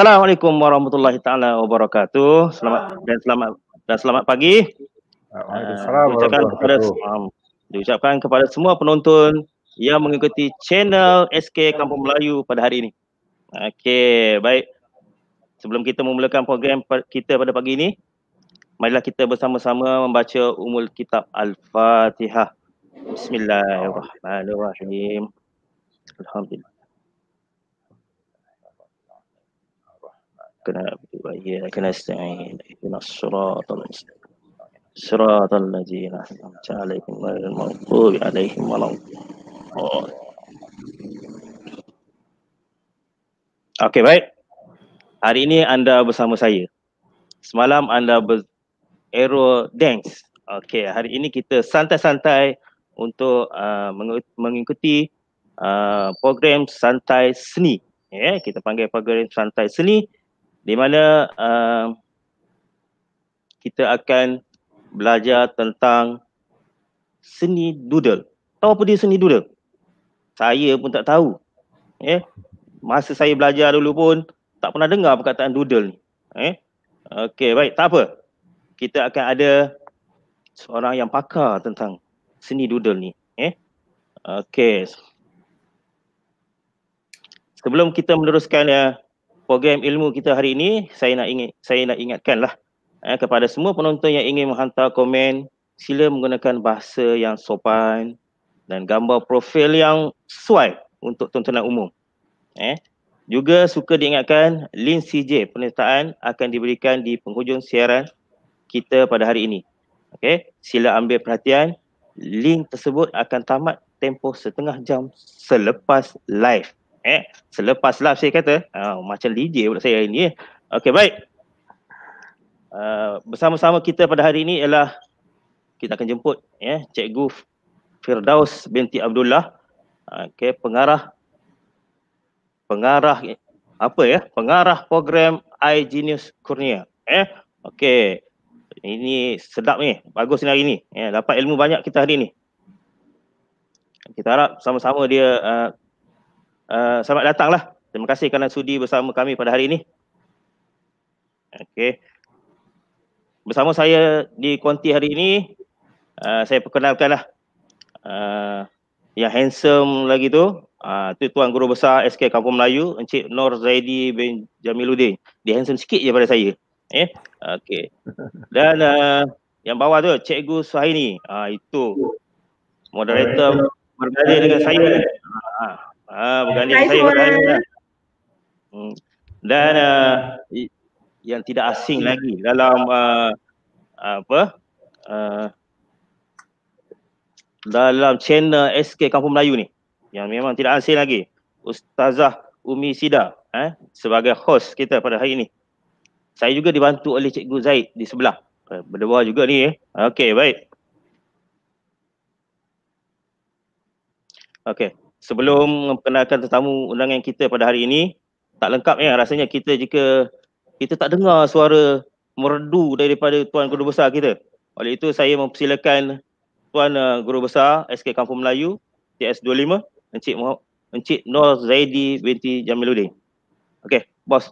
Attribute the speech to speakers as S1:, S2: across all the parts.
S1: Assalamualaikum warahmatullahi taala wabarakatuh. Selamat dan selamat dan selamat pagi.
S2: Waalaikumsalam
S1: Uh, diucapkan kepada um, diucapkan kepada semua penonton yang mengikuti channel SK Kampung Melayu pada hari ini. Okey, baik. Sebelum kita memulakan program kita pada pagi ini, marilah kita bersama-sama membaca umul kitab Al-Fatihah. Bismillahirrahmanirrahim. Alhamdulillah. كنا نعبد وإياك نستعين اهدنا الصراط المستقيم صراط الذين أنعمت عليهم غير المغضوب عليهم ولا الضالين Okey baik. Hari ini anda bersama saya. Semalam anda ber Aero Dance. Okey, hari ini kita santai-santai untuk uh, mengu- mengikuti uh, program santai seni. Ya, yeah, kita panggil program santai seni di mana uh, kita akan belajar tentang seni doodle. Tahu apa dia seni doodle? Saya pun tak tahu. Eh, masa saya belajar dulu pun tak pernah dengar perkataan doodle ni. Eh, okey baik, tak apa. Kita akan ada seorang yang pakar tentang seni doodle ni. Eh, okey. Sebelum kita meneruskan ya, program ilmu kita hari ini, saya nak ingin saya nak ingatkanlah eh, kepada semua penonton yang ingin menghantar komen, sila menggunakan bahasa yang sopan dan gambar profil yang sesuai untuk tontonan umum. Eh, juga suka diingatkan link CJ penyertaan akan diberikan di penghujung siaran kita pada hari ini. Okey, sila ambil perhatian. Link tersebut akan tamat tempoh setengah jam selepas live. Eh, selepas live saya kata, uh, macam DJ pula saya hari ni. Eh. Okey, baik. Uh, bersama-sama kita pada hari ini ialah kita akan jemput ya Cikgu Firdaus binti Abdullah. Okey, pengarah pengarah apa ya? Pengarah program iGenius Kurnia. Eh, okey. Ini sedap ni, bagus ni hari ni. Ya, dapat ilmu banyak kita hari ni. Kita harap sama-sama dia uh, uh, selamat datanglah. Terima kasih kerana sudi bersama kami pada hari ini. Okey. Bersama saya di konti hari ini, uh, saya perkenalkanlah uh, yang handsome lagi tu, uh, tu Tuan Guru Besar SK Kampung Melayu, Encik Nur Zaidi bin Jamiluddin. Dia handsome sikit je pada saya. Eh, okey. Dan uh, yang bawah tu Cikgu Suhaini. Ah uh, itu moderator berganding dengan saya. Ah, ah berganding dengan saya hari ni. Hmm. Dan uh, yang tidak asing lagi dalam uh, apa? Uh, dalam channel SK Kampung Melayu ni yang memang tidak asing lagi Ustazah Umi Sida eh sebagai host kita pada hari ini. Saya juga dibantu oleh Cikgu Zaid di sebelah. Eh, Berdua juga ni eh. Okey, baik. Okey, sebelum memperkenalkan tetamu undangan kita pada hari ini, tak lengkap ya rasanya kita jika kita tak dengar suara merdu daripada Tuan Guru Besar kita. Oleh itu saya mempersilakan Tuan uh, Guru Besar SK Kampung Melayu TS25 Encik Muhammad Encik Nur Zaidi binti Jamiluddin. Okey, bos.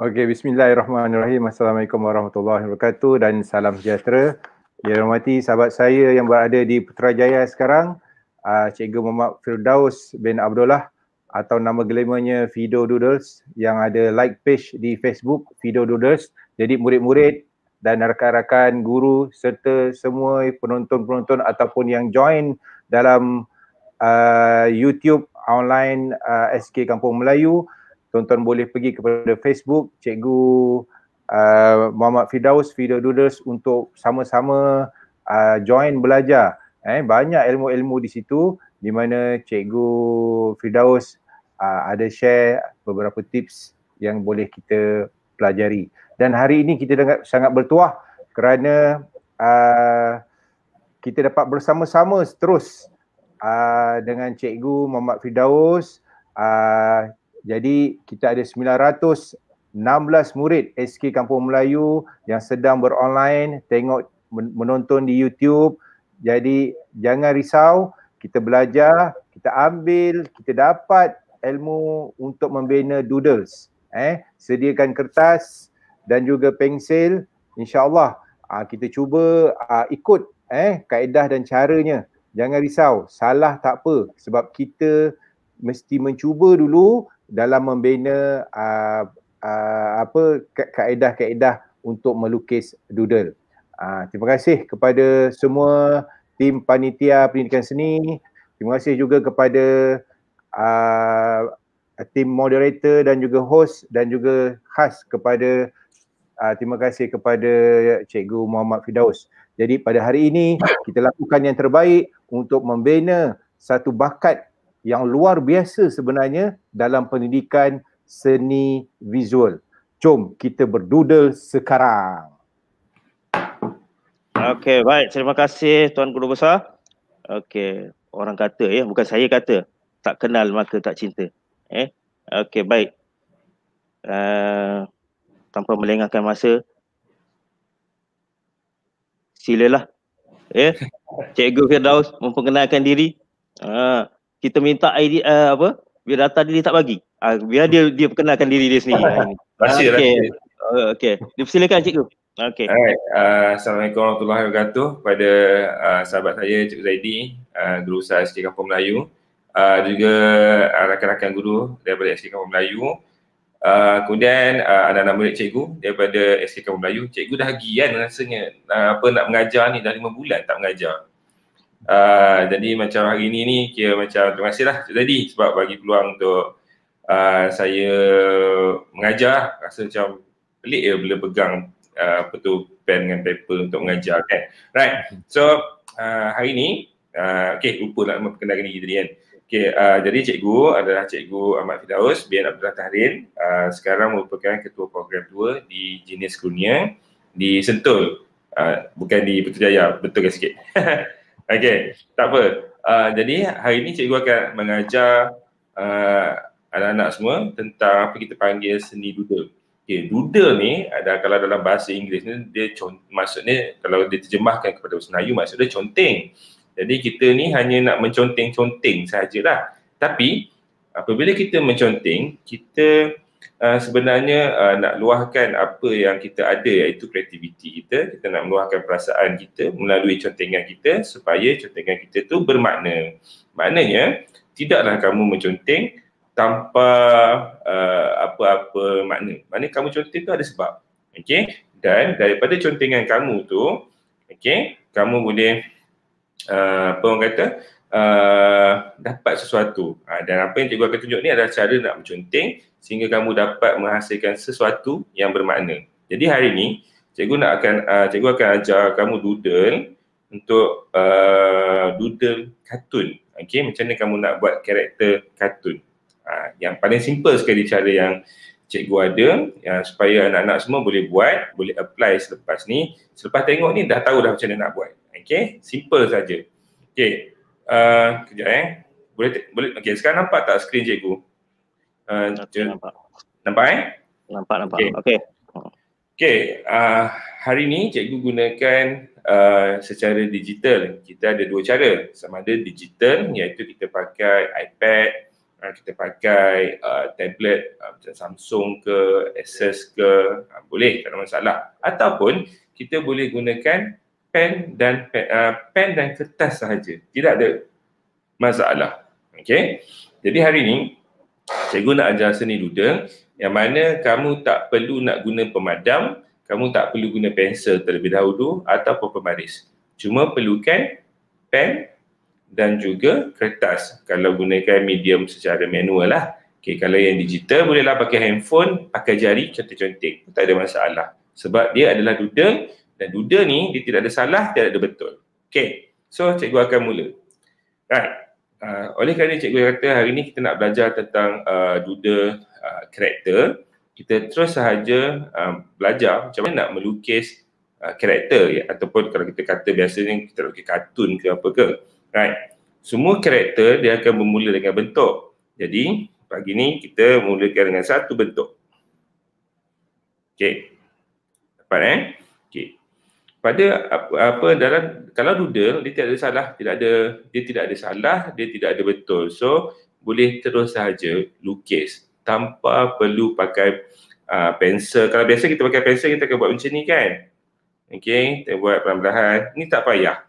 S2: Okey, bismillahirrahmanirrahim. Assalamualaikum warahmatullahi wabarakatuh dan salam sejahtera. Yang hormati sahabat saya yang berada di Putrajaya sekarang, uh, Cikgu Muhammad Firdaus bin Abdullah atau nama glamournya Fido Doodles yang ada like page di Facebook Fido Doodles. Jadi murid-murid dan rakan-rakan guru serta semua penonton-penonton ataupun yang join dalam uh, YouTube online uh, SK Kampung Melayu tuan-tuan boleh pergi kepada Facebook Cikgu uh, Muhammad Fidaus Fido Doodles untuk sama-sama uh, join belajar. Eh, banyak ilmu-ilmu di situ di mana Cikgu Fidaus uh, ada share beberapa tips yang boleh kita pelajari. Dan hari ini kita dengar, sangat bertuah kerana uh, kita dapat bersama-sama terus uh, dengan Cikgu Muhammad Fidaus uh, jadi kita ada 916 murid SK Kampung Melayu yang sedang beronline tengok menonton di YouTube. Jadi jangan risau, kita belajar, kita ambil, kita dapat ilmu untuk membina doodles. Eh, sediakan kertas dan juga pensil. InsyaAllah uh, kita cuba uh, ikut eh kaedah dan caranya. Jangan risau, salah tak apa sebab kita mesti mencuba dulu dalam membina uh, uh, apa kaedah-kaedah untuk melukis doodle. Uh, terima kasih kepada semua tim panitia pendidikan seni. Terima kasih juga kepada uh, tim moderator dan juga host dan juga khas kepada uh, terima kasih kepada Cikgu Muhammad Fidaus. Jadi pada hari ini kita lakukan yang terbaik untuk membina satu bakat yang luar biasa sebenarnya dalam pendidikan seni visual. Jom kita berdudel sekarang.
S1: Okey, baik. Terima kasih Tuan Guru Besar. Okey, orang kata ya, bukan saya kata. Tak kenal maka tak cinta. Eh? Okey, baik. Uh, tanpa melengahkan masa, silalah. Eh? Cikgu Firdaus memperkenalkan diri. Uh, kita minta ID uh, apa? Biar data diri tak bagi. Uh, biar dia dia perkenalkan diri dia sendiri.
S3: Terima kasih.
S1: Okey. Dipersilakan cikgu.
S3: Okay. Alright. Uh, Assalamualaikum warahmatullahi wabarakatuh kepada uh, sahabat saya Cik Zaidi, uh, guru usaha SK Kampung Melayu. Uh, juga uh, rakan-rakan guru daripada SK Kampung Melayu. Uh, kemudian uh, anak-anak murid cikgu daripada SK Kampung Melayu. Cikgu dah lagi kan rasanya uh, apa nak mengajar ni dah lima bulan tak mengajar. Uh, jadi macam hari ni ni kira macam terima kasih lah Cik Zaidi sebab bagi peluang untuk uh, saya mengajar. Rasa macam pelik ya bila pegang uh, apa tu pen dengan paper untuk mengajar kan. Right. So uh, hari ni uh, okay lupa nak memperkenalkan diri tadi kan. Okay, uh, jadi cikgu adalah cikgu Ahmad Fidaus bin Abdullah Tahrin. Uh, sekarang merupakan ketua program 2 di jenis kurnia di Sentul. Uh, bukan di Putrajaya, betul ke sikit. okay, tak apa. Uh, jadi hari ini cikgu akan mengajar uh, anak-anak semua tentang apa kita panggil seni doodle. Okay, doodle ni ada kalau dalam bahasa Inggeris ni dia maksudnya kalau diterjemahkan kepada bahasa Melayu maksudnya conteng. Jadi kita ni hanya nak menconteng-conteng sajalah. Tapi apabila kita menconteng, kita uh, sebenarnya uh, nak luahkan apa yang kita ada iaitu kreativiti kita. Kita nak meluahkan perasaan kita melalui contengan kita supaya contengan kita tu bermakna. Maknanya tidaklah kamu menconteng tanpa uh, apa-apa makna. Maknanya kamu contoh tu ada sebab. Okey? Dan daripada contengan kamu tu, okey, kamu boleh uh, apa orang kata? Uh, dapat sesuatu. Uh, dan apa yang cikgu akan tunjuk ni adalah cara nak menconteng sehingga kamu dapat menghasilkan sesuatu yang bermakna. Jadi hari ni cikgu nak akan uh, cikgu akan ajar kamu doodle untuk uh, doodle kartun. Okey, macam mana kamu nak buat karakter kartun. Ha, yang paling simple sekali cara yang cikgu ada yang supaya anak-anak semua boleh buat, boleh apply selepas ni. Selepas tengok ni dah tahu dah macam mana nak buat. Okay, simple saja. Okay, uh, kejap eh. Boleh, boleh, okay, sekarang nampak tak skrin cikgu?
S1: Uh, nampak.
S3: Nampak eh?
S1: Nampak, nampak. Okay. okay.
S3: Okay, uh, hari ni cikgu gunakan uh, secara digital. Kita ada dua cara. Sama ada digital iaitu kita pakai iPad, uh, kita pakai uh, tablet uh, macam Samsung ke, Asus ke, uh, boleh tak ada masalah. Ataupun kita boleh gunakan pen dan pen, uh, pen dan kertas sahaja. Tidak ada masalah. Okay. Jadi hari ini cikgu nak ajar seni doodle yang mana kamu tak perlu nak guna pemadam, kamu tak perlu guna pensel terlebih dahulu ataupun pemaris. Cuma perlukan pen dan juga kertas kalau gunakan medium secara manual lah. Okay, kalau yang digital bolehlah pakai handphone, pakai jari, contoh-contoh. Tak ada masalah. Sebab dia adalah doodle dan doodle ni dia tidak ada salah, tidak ada betul. Okay, so cikgu akan mula. Right. Uh, oleh kerana cikgu kata hari ni kita nak belajar tentang uh, doodle uh, karakter, kita terus sahaja uh, belajar macam mana nak melukis karakter ya, ataupun kalau kita kata biasanya kita lukis kartun ke apa ke. Right. Semua karakter dia akan bermula dengan bentuk. Jadi pagi ni kita mulakan dengan satu bentuk. Okey. Dapat eh? Okey. Pada apa, dalam kalau doodle dia tidak ada salah, tidak ada dia tidak ada salah, dia tidak ada betul. So boleh terus sahaja lukis tanpa perlu pakai uh, pensel. Kalau biasa kita pakai pensel kita akan buat macam ni kan. Okay, kita buat perlahan-lahan. Ni tak payah.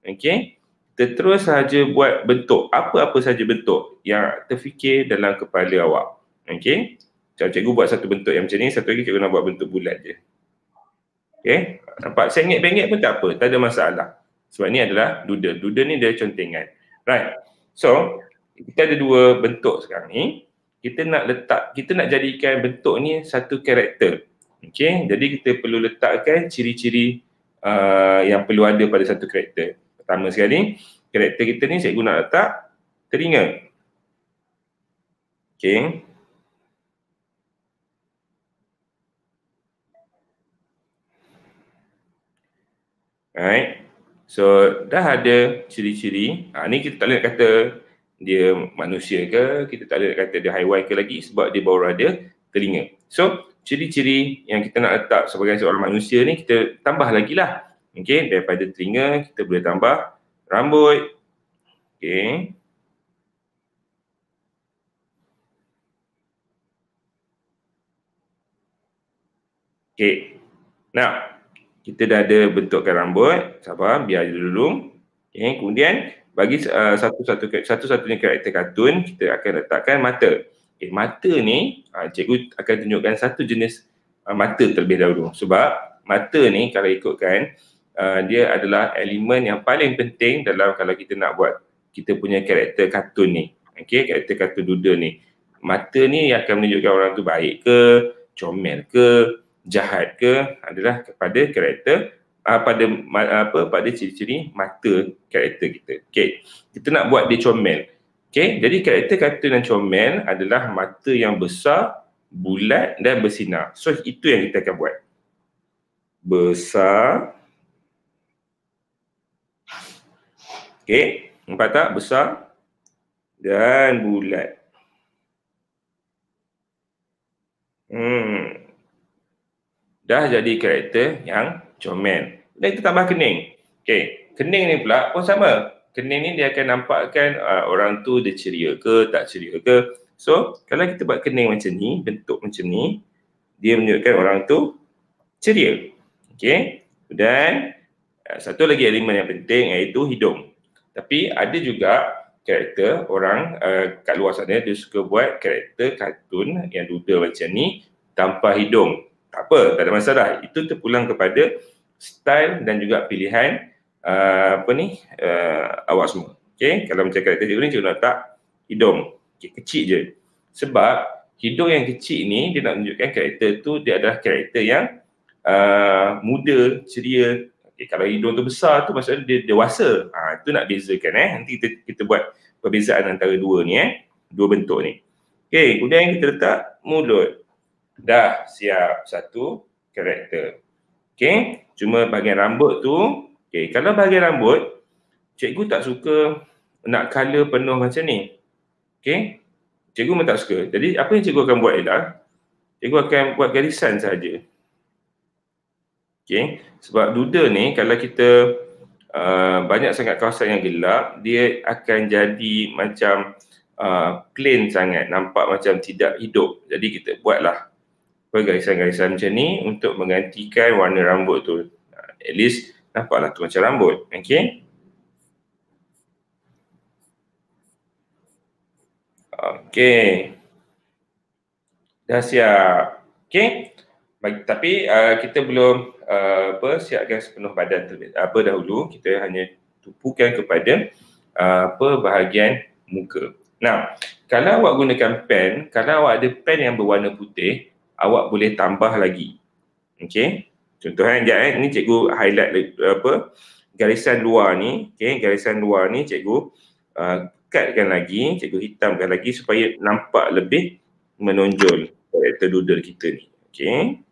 S3: Kita terus sahaja buat bentuk. Apa-apa saja bentuk yang terfikir dalam kepala awak. Okay, macam cikgu buat satu bentuk yang macam ni, satu lagi cikgu nak buat bentuk bulat je. Okay, nampak sengit-bengit pun tak apa, tak ada masalah. Sebab ni adalah doodle. Doodle ni dia contengan. Right. So, kita ada dua bentuk sekarang ni. Kita nak letak, kita nak jadikan bentuk ni satu karakter. Okay, jadi kita perlu letakkan ciri-ciri uh, yang perlu ada pada satu karakter. Pertama sekali, karakter kita ni cikgu nak letak telinga. Okay. Right. So dah ada ciri-ciri. Ha, ni kita tak boleh kata dia manusia ke, kita tak boleh kata dia haiwan ke lagi sebab dia baru ada telinga. So ciri-ciri yang kita nak letak sebagai seorang manusia ni kita tambah lagi lah. Okay, daripada telinga kita boleh tambah rambut. Okay. Okay. Now, kita dah ada bentukkan rambut. Sabar, biar dulu. Okay. Kemudian, bagi uh, satu-satu satu-satunya karakter kartun, kita akan letakkan mata. Okay, mata ni uh, cikgu akan tunjukkan satu jenis uh, mata terlebih dahulu sebab mata ni kalau ikutkan uh, dia adalah elemen yang paling penting dalam kalau kita nak buat kita punya karakter kartun ni. Okey, karakter kartun doodle ni. Mata ni akan menunjukkan orang tu baik ke, comel ke, jahat ke adalah kepada karakter uh, pada apa pada ciri-ciri mata karakter kita. Okey. Kita nak buat dia comel. Okay, jadi karakter kartun dan comel adalah mata yang besar, bulat dan bersinar. So itu yang kita akan buat. Besar. Okay, nampak tak? Besar dan bulat. Hmm. Dah jadi karakter yang comel. Dan kita tambah kening. Okay, kening ni pula pun sama kening ni dia akan nampakkan uh, orang tu dia ceria ke tak ceria ke. So kalau kita buat kening macam ni, bentuk macam ni, dia menunjukkan orang tu ceria. Okay. Dan uh, satu lagi elemen yang penting iaitu hidung. Tapi ada juga karakter orang uh, kat luar sana dia suka buat karakter kartun yang doodle macam ni tanpa hidung. Tak apa, tak ada masalah. Itu terpulang kepada style dan juga pilihan uh, apa ni uh, awak semua. Okay, kalau macam karakter cikgu ni cikgu nak letak hidung. Okay, kecil je. Sebab hidung yang kecil ni dia nak menunjukkan karakter tu dia adalah karakter yang uh, muda, ceria. Okay, kalau hidung tu besar tu maksudnya dia dewasa. Ha, itu nak bezakan eh. Nanti kita, kita buat perbezaan antara dua ni eh. Dua bentuk ni. Okay, kemudian kita letak mulut. Dah siap satu karakter. Okay, cuma bahagian rambut tu Okay, kalau bahagian rambut, cikgu tak suka nak color penuh macam ni. Okay, cikgu memang tak suka. Jadi apa yang cikgu akan buat ialah, cikgu akan buat garisan saja. Okay, sebab doodle ni kalau kita uh, banyak sangat kawasan yang gelap, dia akan jadi macam uh, plain sangat, nampak macam tidak hidup. Jadi kita buatlah garisan-garisan macam ni untuk menggantikan warna rambut tu. At least Nampaklah tu macam rambut. Okay. Okay. Dah siap. Okay. Bagi, tapi uh, kita belum uh, apa siapkan sepenuh badan terlebih apa dahulu kita hanya tumpukan kepada uh, apa bahagian muka. Nah, kalau awak gunakan pen, kalau awak ada pen yang berwarna putih, awak boleh tambah lagi. Okay. Contohnya sekejap eh, ni cikgu highlight apa garisan luar ni, okey, garisan luar ni cikgu uh, cutkan lagi, cikgu hitamkan lagi supaya nampak lebih menonjol karakter doodle kita ni. Okey.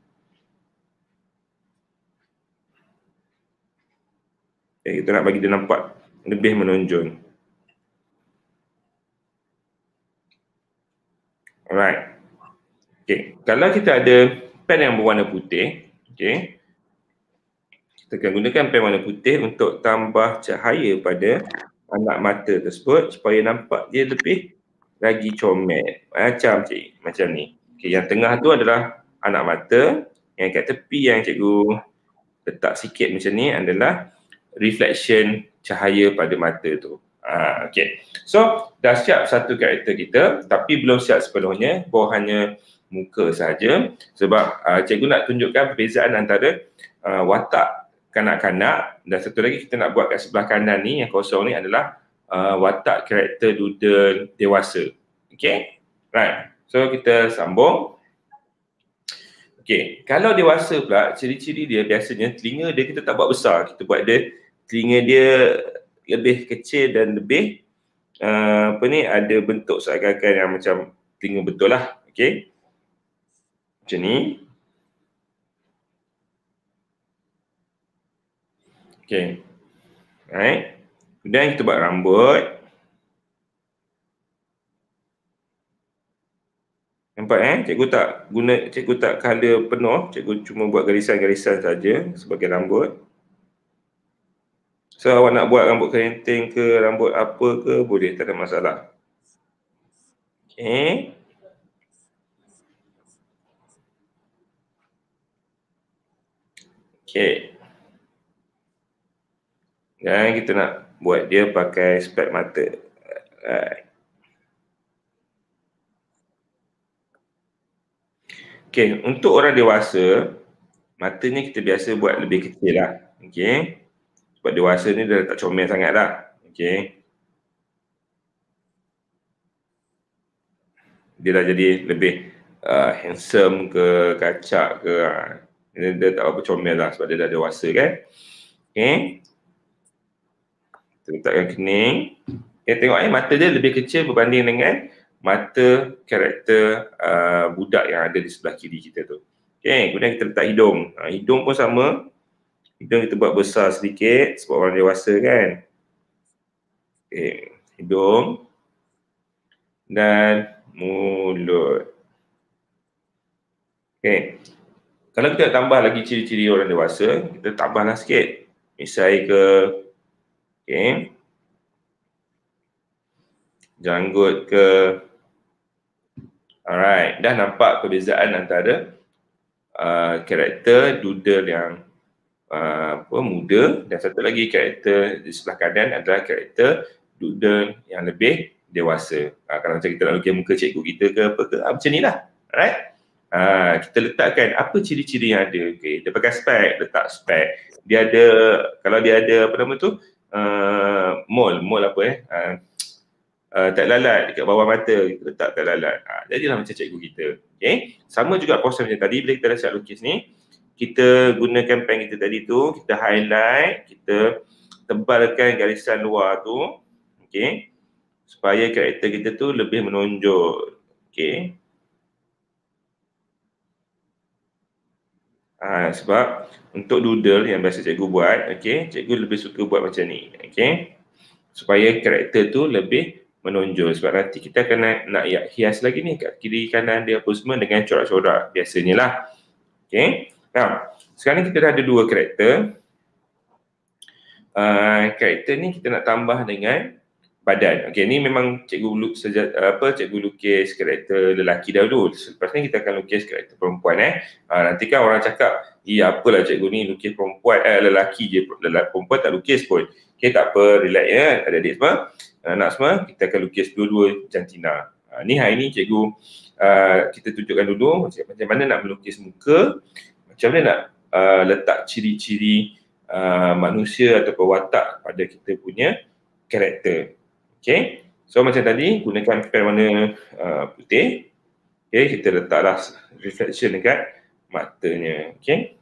S3: Okay, kita nak bagi dia nampak lebih menonjol. Alright. Okay, kalau kita ada pen yang berwarna putih, okay, kita akan gunakan pen warna putih untuk tambah cahaya pada anak mata tersebut supaya nampak dia lebih lagi comel. Macam cik, macam ni. Okay, yang tengah tu adalah anak mata. Yang kat tepi yang cikgu letak sikit macam ni adalah reflection cahaya pada mata tu. Ha, okay. So, dah siap satu karakter kita tapi belum siap sepenuhnya. Bahawa muka saja sebab uh, cikgu nak tunjukkan perbezaan antara uh, watak kanak-kanak dan satu lagi kita nak buat kat sebelah kanan ni yang kosong ni adalah uh, watak karakter doodle dewasa. Okay? Right. So kita sambung. Okay. Kalau dewasa pula, ciri-ciri dia biasanya telinga dia kita tak buat besar. Kita buat dia, telinga dia lebih kecil dan lebih uh, apa ni, ada bentuk seakan-akan yang macam telinga betul lah. Okay. Macam ni. Okay. Right. Kemudian kita buat rambut. Nampak eh? Cikgu tak guna, cikgu tak color penuh. Cikgu cuma buat garisan-garisan saja sebagai rambut. So awak nak buat rambut kerenting ke, rambut apa ke, boleh. Tak ada masalah. Okay. Okay. Dan kita nak buat dia pakai spek mata. Right. Okay, untuk orang dewasa, matanya kita biasa buat lebih kecil lah. Okay. Sebab dewasa ni dah tak comel sangat lah. Okay. Dia dah jadi lebih uh, handsome ke, kacak ke. Uh, dia, dia tak apa comel lah sebab dia dah dewasa kan. Okay letakkan kening. Okay, tengok eh, mata dia lebih kecil berbanding dengan mata karakter uh, budak yang ada di sebelah kiri kita tu. Okay, kemudian kita letak hidung. Ha, hidung pun sama. Hidung kita buat besar sedikit sebab orang dewasa kan. Okay, hidung. Dan mulut. Okay. Kalau kita tambah lagi ciri-ciri orang dewasa, kita tambahlah sikit. Misai ke Okay. Janggut ke. Alright. Dah nampak perbezaan antara uh, karakter doodle yang uh, apa, muda dan satu lagi karakter di sebelah kanan adalah karakter doodle yang lebih dewasa. Uh, kalau macam kita nak lukis muka cikgu kita ke apa ke. Uh, macam ni lah. Alright. Uh, kita letakkan apa ciri-ciri yang ada. Okay. Dia pakai spek, letak spek. Dia ada, kalau dia ada apa nama tu, uh, mol, mol apa eh, uh, uh, tak lalat dekat bawah mata, kita letak tak lalat. Uh, jadilah macam cikgu kita. Okay. Sama juga proses macam tadi, bila kita dah siap lukis ni, kita gunakan pen kita tadi tu, kita highlight, kita tebalkan garisan luar tu, okay, supaya karakter kita tu lebih menonjol. Okay. Ha, sebab untuk doodle yang biasa cikgu buat, okay, cikgu lebih suka buat macam ni, okay. Supaya karakter tu lebih menonjol sebab nanti kita akan nak, nak hias lagi ni kat kiri kanan dia apa semua dengan corak-corak biasanya lah. Okay. Now, sekarang kita dah ada dua karakter. Uh, karakter ni kita nak tambah dengan badan. Okey, ni memang cikgu luk sejak apa cikgu lukis karakter lelaki dahulu. Selepas ni kita akan lukis karakter perempuan eh. Ha, nanti kan orang cakap, "Ya, apalah cikgu ni lukis perempuan eh lelaki je, lelaki perempuan tak lukis pun." Okey, tak apa, relax ya. Ada adik semua. Anak semua, kita akan lukis dua-dua jantina. Ha, ni hari ni cikgu uh, kita tunjukkan dulu macam mana nak melukis muka, macam mana nak uh, letak ciri-ciri uh, manusia atau watak pada kita punya karakter. Okay. So macam tadi gunakan pen warna uh, putih. Okay. Kita letaklah reflection dekat matanya. Okay.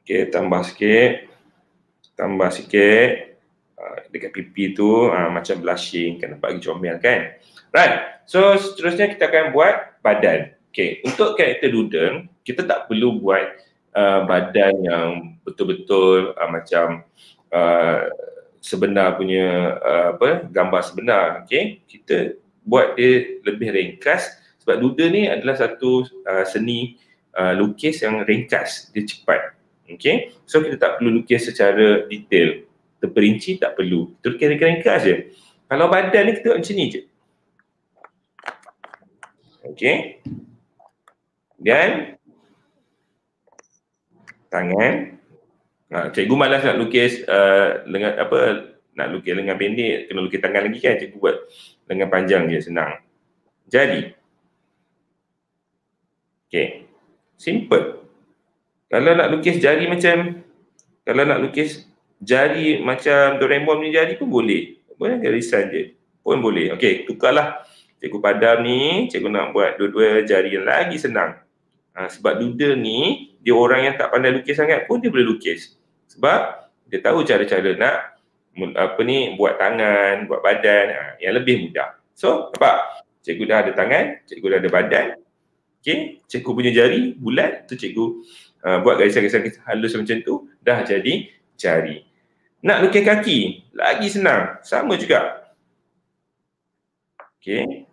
S3: Okay. Tambah sikit. Tambah sikit. Uh, dekat pipi tu uh, macam blushing. Kan nampak lagi comel kan. Right. So seterusnya kita akan buat badan. Okay. Untuk karakter doodle, kita tak perlu buat uh, badan yang betul-betul uh, macam uh, sebenar punya uh, apa gambar sebenar okey kita buat dia lebih ringkas sebab duda ni adalah satu uh, seni uh, lukis yang ringkas dia cepat okey so kita tak perlu lukis secara detail terperinci tak perlu. Lukis ringkas je. Kalau badan ni kita buat macam ni je. Okey. Dan tangan. Ha, cikgu malas nak lukis uh, lengan apa nak lukis lengan pendek kena lukis tangan lagi kan cikgu buat lengan panjang je senang. Jadi Okay. Simple. Kalau nak lukis jari macam kalau nak lukis jari macam Doraemon ni jari pun boleh. Boleh garisan je. Pun boleh. Okey, tukarlah. Cikgu padam ni, cikgu nak buat dua-dua jari yang lagi senang. Ha, sebab doodle ni, dia orang yang tak pandai lukis sangat pun dia boleh lukis. Sebab dia tahu cara-cara nak apa ni buat tangan, buat badan ha, yang lebih mudah. So, apa? Cikgu dah ada tangan, cikgu dah ada badan, Okay, cikgu punya jari bulat tu cikgu uh, buat garisan-garisan halus macam tu dah jadi jari. Nak lukis kaki lagi senang, sama juga. Okay,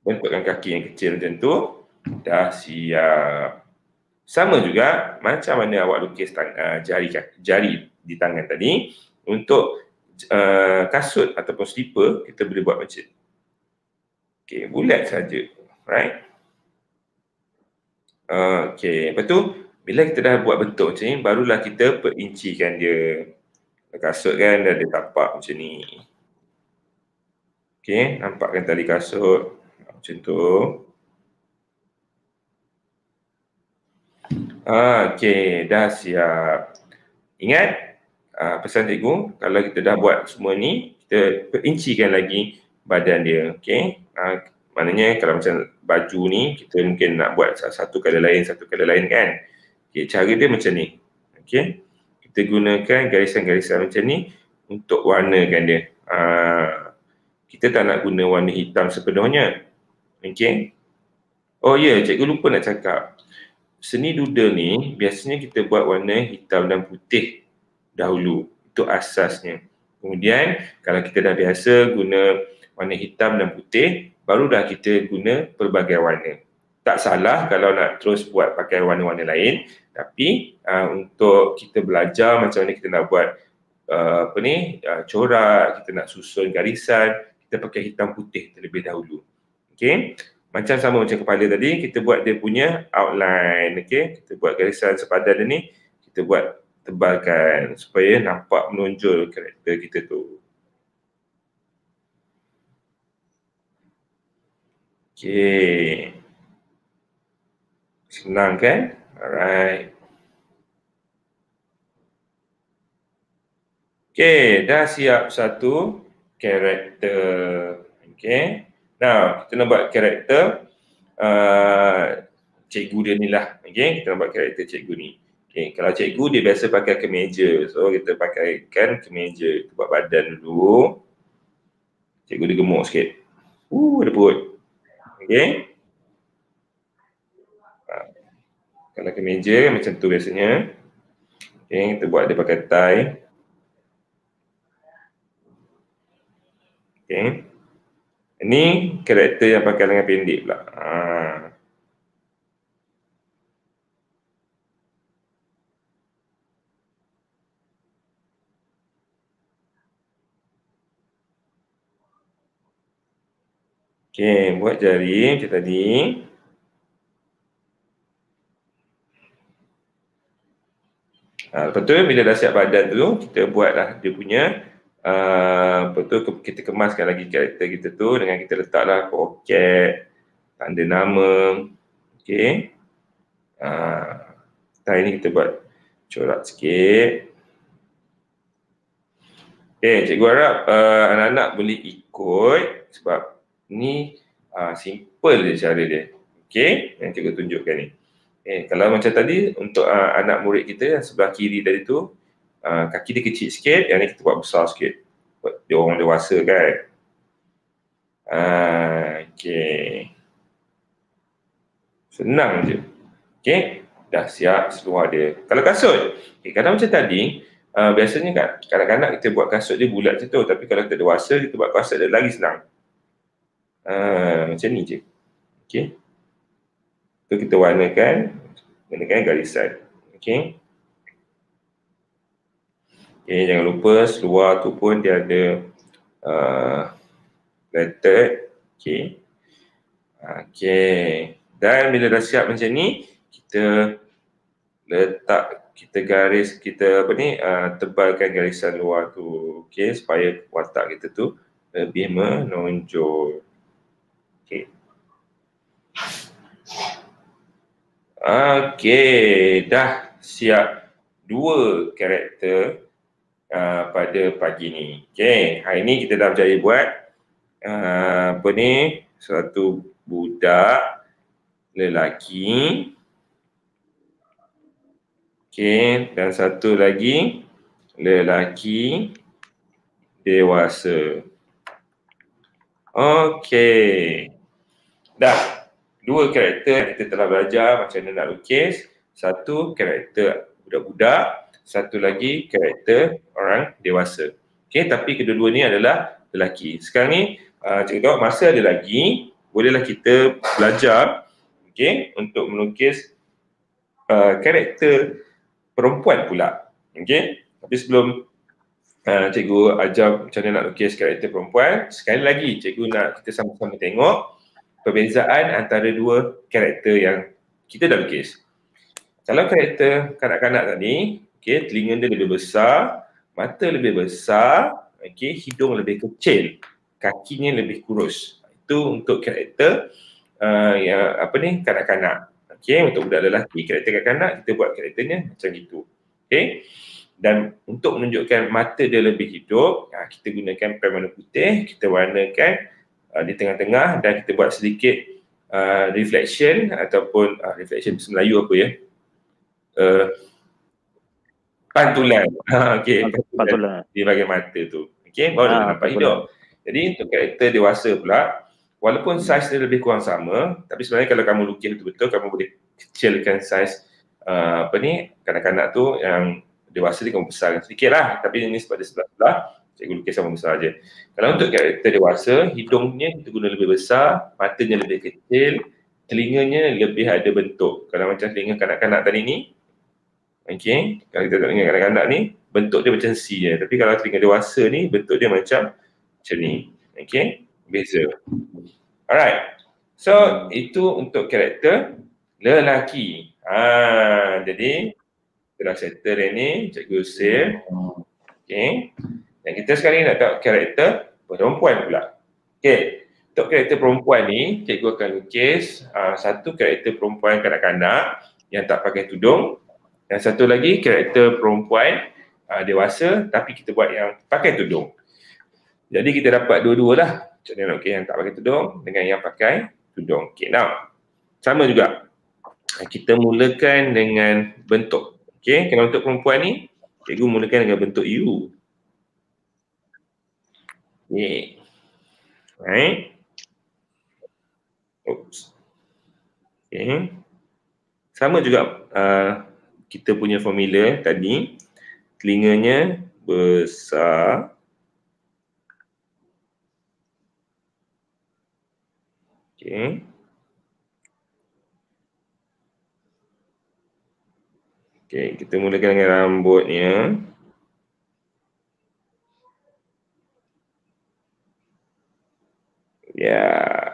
S3: bentukkan kaki yang kecil macam tu dah siap. Sama juga macam mana awak lukis tang- uh, jari jari di tangan tadi untuk uh, kasut ataupun slipper kita boleh buat macam Okay, bulat saja. Right? Okey, lepas tu bila kita dah buat bentuk macam ni, barulah kita perincikan dia. Kasut kan dah ada tapak macam ni. Okey, nampakkan tali kasut macam tu. Okey, dah siap. Ingat uh, pesan cikgu, kalau kita dah buat semua ni, kita perincikan lagi badan dia. Okey, uh, maknanya kalau macam baju ni kita mungkin nak buat satu kali lain satu kali lain kan okay, cara dia macam ni okay. kita gunakan garisan-garisan macam ni untuk warnakan dia uh, kita tak nak guna warna hitam sepenuhnya okay. oh ya yeah, cikgu lupa nak cakap seni doodle ni biasanya kita buat warna hitam dan putih dahulu itu asasnya kemudian kalau kita dah biasa guna warna hitam dan putih baru dah kita guna pelbagai warna. Tak salah kalau nak terus buat pakai warna-warna lain tapi uh, untuk kita belajar macam mana kita nak buat uh, apa ni uh, corak, kita nak susun garisan, kita pakai hitam putih terlebih dahulu. Okey. Macam sama macam kepala tadi, kita buat dia punya outline, okey. Kita buat garisan sepadan ni, kita buat tebalkan supaya nampak menonjol karakter kita tu. Okay. Senang kan? Alright. Okay, dah siap satu karakter. Okay. Now, kita nak buat karakter uh, cikgu dia ni lah. Okay, kita nak buat karakter cikgu ni. Okay, kalau cikgu dia biasa pakai kemeja. So, kita pakaikan kemeja. Kita buat badan dulu. Cikgu dia gemuk sikit. Uh, ada perut. Okey. Ha. Kalau ke meja macam tu biasanya. Okey, kita buat dia pakai tie. Okey. Ini karakter yang pakai lengan pendek pula. Ha. Okey, buat jari macam tadi. Ha, lepas tu bila dah siap badan tu, kita buatlah dia punya uh, apa tu kita kemaskan lagi karakter kita tu dengan kita letaklah poket, tanda nama. Okey. Ah, uh, ini kita buat corak sikit. Okey, cikgu harap uh, anak-anak boleh ikut sebab ni uh, simple je cara dia. Okey, yang cikgu tunjukkan ni. Eh, kalau macam tadi untuk uh, anak murid kita yang sebelah kiri tadi tu uh, kaki dia kecil sikit, yang ni kita buat besar sikit. Buat dia orang dewasa kan. Uh, okey. Senang je. Okey, dah siap seluar dia. Kalau kasut, okay, kadang macam tadi, uh, biasanya kan kadang-kadang kita buat kasut dia bulat macam tu, tapi kalau kita dewasa, kita buat kasut dia lagi senang. Ha, macam ni je. Okey. Tu kita warnakan gunakan garisan. Okey. Okay, jangan lupa seluar tu pun dia ada uh, letter. Okay. Okay. Dan bila dah siap macam ni, kita letak, kita garis, kita apa ni, uh, tebalkan garisan luar tu. Okay, supaya watak kita tu lebih menonjol. Okay. Okay, dah siap dua karakter uh, pada pagi ni. Okay, hari ni kita dah berjaya buat uh, apa ni, suatu budak lelaki. Okay, dan satu lagi lelaki dewasa. Okay. Dah. Dua karakter kita telah belajar macam mana nak lukis. Satu karakter budak-budak, satu lagi karakter orang dewasa. Okey, tapi kedua-dua ni adalah lelaki. Sekarang ni uh, cikgu tengok masa ada lagi, bolehlah kita belajar okey untuk melukis uh, karakter perempuan pula. Okey. Tapi sebelum uh, cikgu ajar macam mana nak lukis karakter perempuan, sekali lagi cikgu nak kita sama-sama tengok perbezaan antara dua karakter yang kita dah lukis. Kalau karakter kanak-kanak tadi, okay, telinga dia lebih besar, mata lebih besar, okay, hidung lebih kecil, kakinya lebih kurus. Itu untuk karakter uh, yang apa ni kanak-kanak. Okay, untuk budak lelaki, karakter kanak-kanak, kita buat karakternya macam itu. Okay. Dan untuk menunjukkan mata dia lebih hidup, uh, kita gunakan pen warna putih, kita warnakan uh, di tengah-tengah dan kita buat sedikit uh, reflection ataupun uh, reflection Melayu apa ya? uh, pantulan. Okey, pantulan di bahagian mata tu. Okey, baru ha, nak nampak hidup. Jadi untuk karakter dewasa pula, walaupun saiz dia lebih kurang sama, tapi sebenarnya kalau kamu lukis betul-betul, kamu boleh kecilkan saiz uh, apa ni, kanak-kanak tu yang dewasa dia kamu besarkan sedikit lah. Tapi ini sebab dia sebelah-sebelah, cikgu lukis sama besar aja. Kalau untuk karakter dewasa, hidungnya kita guna lebih besar, matanya lebih kecil, telinganya lebih ada bentuk. Kalau macam telinga kanak-kanak tadi ni, Okay, kalau kita tengok kanak-kanak ni, bentuk dia macam C je. Tapi kalau telinga dewasa ni, bentuk dia macam macam ni. Okay, beza. Alright, so itu untuk karakter lelaki. Ha, jadi, kita dah settle yang ni, cikgu save. Okay, dan kita sekarang nak tengok karakter perempuan pula. Okay, untuk karakter perempuan ni, cikgu akan lukis uh, satu karakter perempuan kanak-kanak yang tak pakai tudung dan satu lagi karakter perempuan uh, dewasa tapi kita buat yang pakai tudung. Jadi kita dapat dua-dua lah. Macam okay, yang tak pakai tudung dengan yang pakai tudung. Okay now. Sama juga. Kita mulakan dengan bentuk. Okay, kalau untuk perempuan ni, cikgu mulakan dengan bentuk U. Okay. Right. Oops. Okay. Sama juga uh, kita punya formula tadi telinganya besar. Okey. Okey kita mulakan dengan rambutnya. Ya. yeah.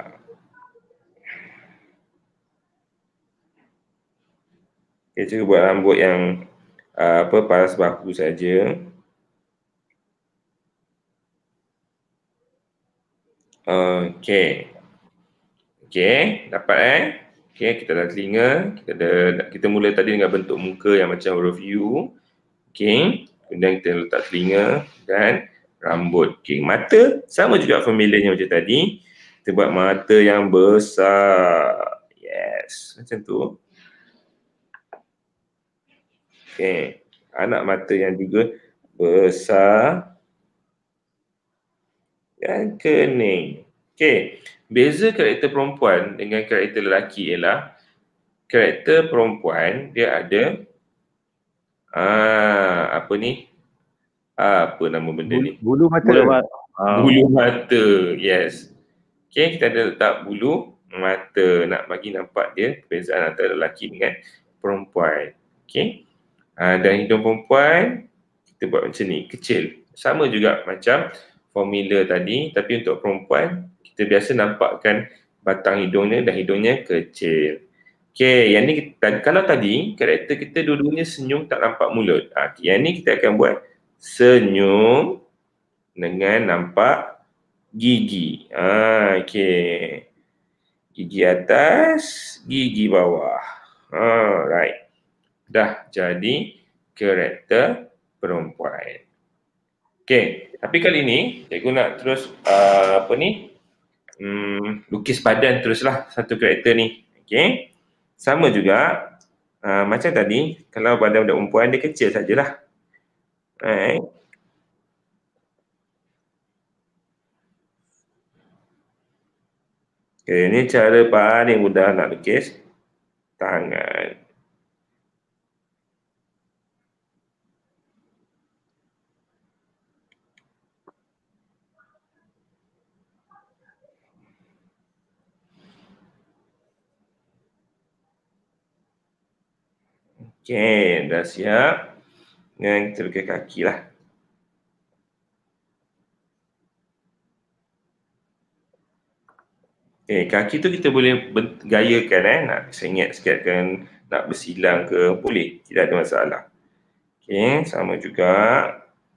S3: Okay, cuba buat rambut yang uh, apa paras bahu saja. Okay. Okay, dapat eh? Okay, kita dah telinga. Kita dah, kita mula tadi dengan bentuk muka yang macam huruf U. Okay, kemudian kita letak telinga dan rambut. Okay, mata sama juga formulanya macam tadi. Kita buat mata yang besar. Yes, macam tu. Okay. Anak mata yang juga besar dan kening. Okay. Beza karakter perempuan dengan karakter lelaki ialah karakter perempuan dia ada ah apa ni? Apa nama benda ni?
S2: Bulu mata.
S3: Bulu mata. Ah. Bulu mata. Yes. Okay, kita ada letak bulu mata nak bagi nampak dia perbezaan antara lelaki dengan perempuan. Okay. Uh, dan hidung perempuan kita buat macam ni, kecil. Sama juga macam formula tadi tapi untuk perempuan kita biasa nampakkan batang hidungnya dan hidungnya kecil. Okay, yang ni kita, kalau tadi karakter kita dua-duanya senyum tak nampak mulut. Ha, yang ni kita akan buat senyum dengan nampak gigi. Ha, okay. Gigi atas, gigi bawah. Ha, right. Dah jadi karakter perempuan. Okay, tapi kali ni cikgu nak terus uh, apa ni hmm, lukis badan teruslah satu karakter ni. Okay, sama juga uh, macam tadi kalau badan budak perempuan dia kecil sajalah. Right. Okay, ini cara paling mudah nak lukis tangan. Okey, dah siap. Dan kita pakai kaki lah. Okay, kaki tu kita boleh gayakan eh. Nak sengit sikit kan, nak bersilang ke, boleh. Tidak ada masalah. Okay, sama juga.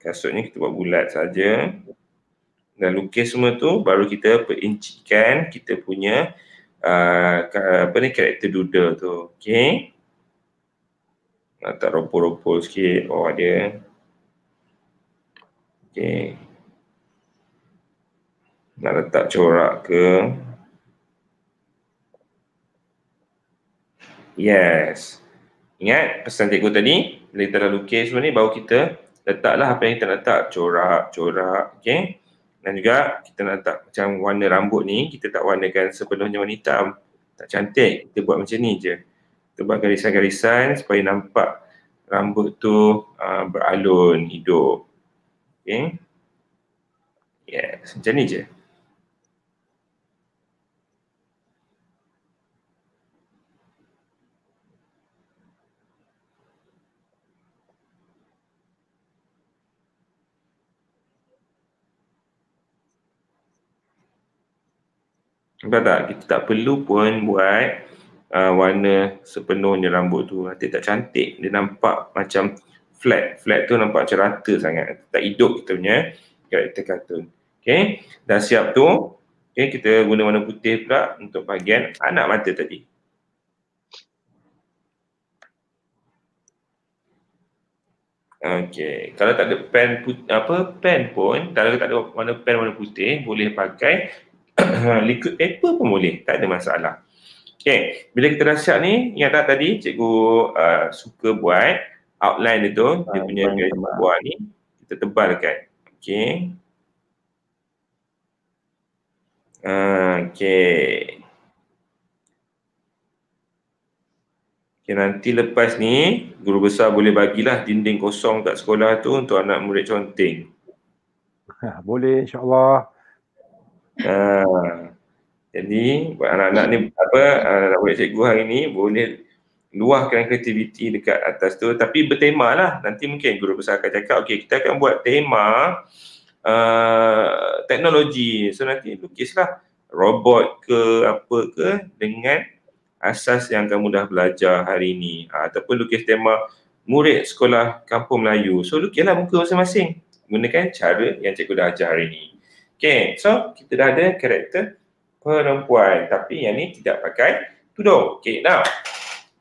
S3: Kasut ni kita buat bulat saja. Dan lukis semua tu baru kita perincikan kita punya uh, apa ni karakter doodle tu. Okay letak ropol-ropol sikit bawah dia. Okay. Nak letak corak ke. Yes. Ingat pesan cikgu tadi, bila kita dah lukis semua ni, baru kita letaklah apa yang kita letak. Corak, corak. Okay. Dan juga kita nak letak macam warna rambut ni, kita tak warnakan sepenuhnya warna hitam. Tak cantik. Kita buat macam ni je buat garisan-garisan supaya nampak rambut tu uh, beralun hidup. Okay. Yes, macam ni je. Nampak tak? Kita tak perlu pun buat uh, warna sepenuhnya rambut tu nanti tak cantik. Dia nampak macam flat. Flat tu nampak macam rata sangat. Tak hidup kita punya karakter kartun. Okay dah siap tu okay kita guna warna putih pula untuk bahagian anak mata tadi. Okay, kalau tak ada pen put, apa pen pun, kalau tak ada warna pen warna putih, boleh pakai liquid paper pun boleh, tak ada masalah. Okay, bila kita dah siap ni, ingat tak tadi cikgu uh, suka buat outline itu, dia punya garis buah ni, kita tebalkan. Okay. Uh, okay. Okay, nanti lepas ni, guru besar boleh bagilah dinding kosong kat sekolah tu untuk anak murid conteng.
S2: boleh insyaAllah.
S3: Uh, jadi buat anak-anak ni apa anak murid cikgu hari ni boleh luahkan kreativiti dekat atas tu tapi bertema lah. Nanti mungkin guru besar akan cakap okey kita akan buat tema uh, teknologi. So nanti lukislah robot ke apa ke dengan asas yang kamu dah belajar hari ni ha, ataupun lukis tema murid sekolah kampung Melayu. So lukislah muka masing-masing gunakan cara yang cikgu dah ajar hari ni. Okay, so kita dah ada karakter perempuan tapi yang ni tidak pakai tudung. Okay, now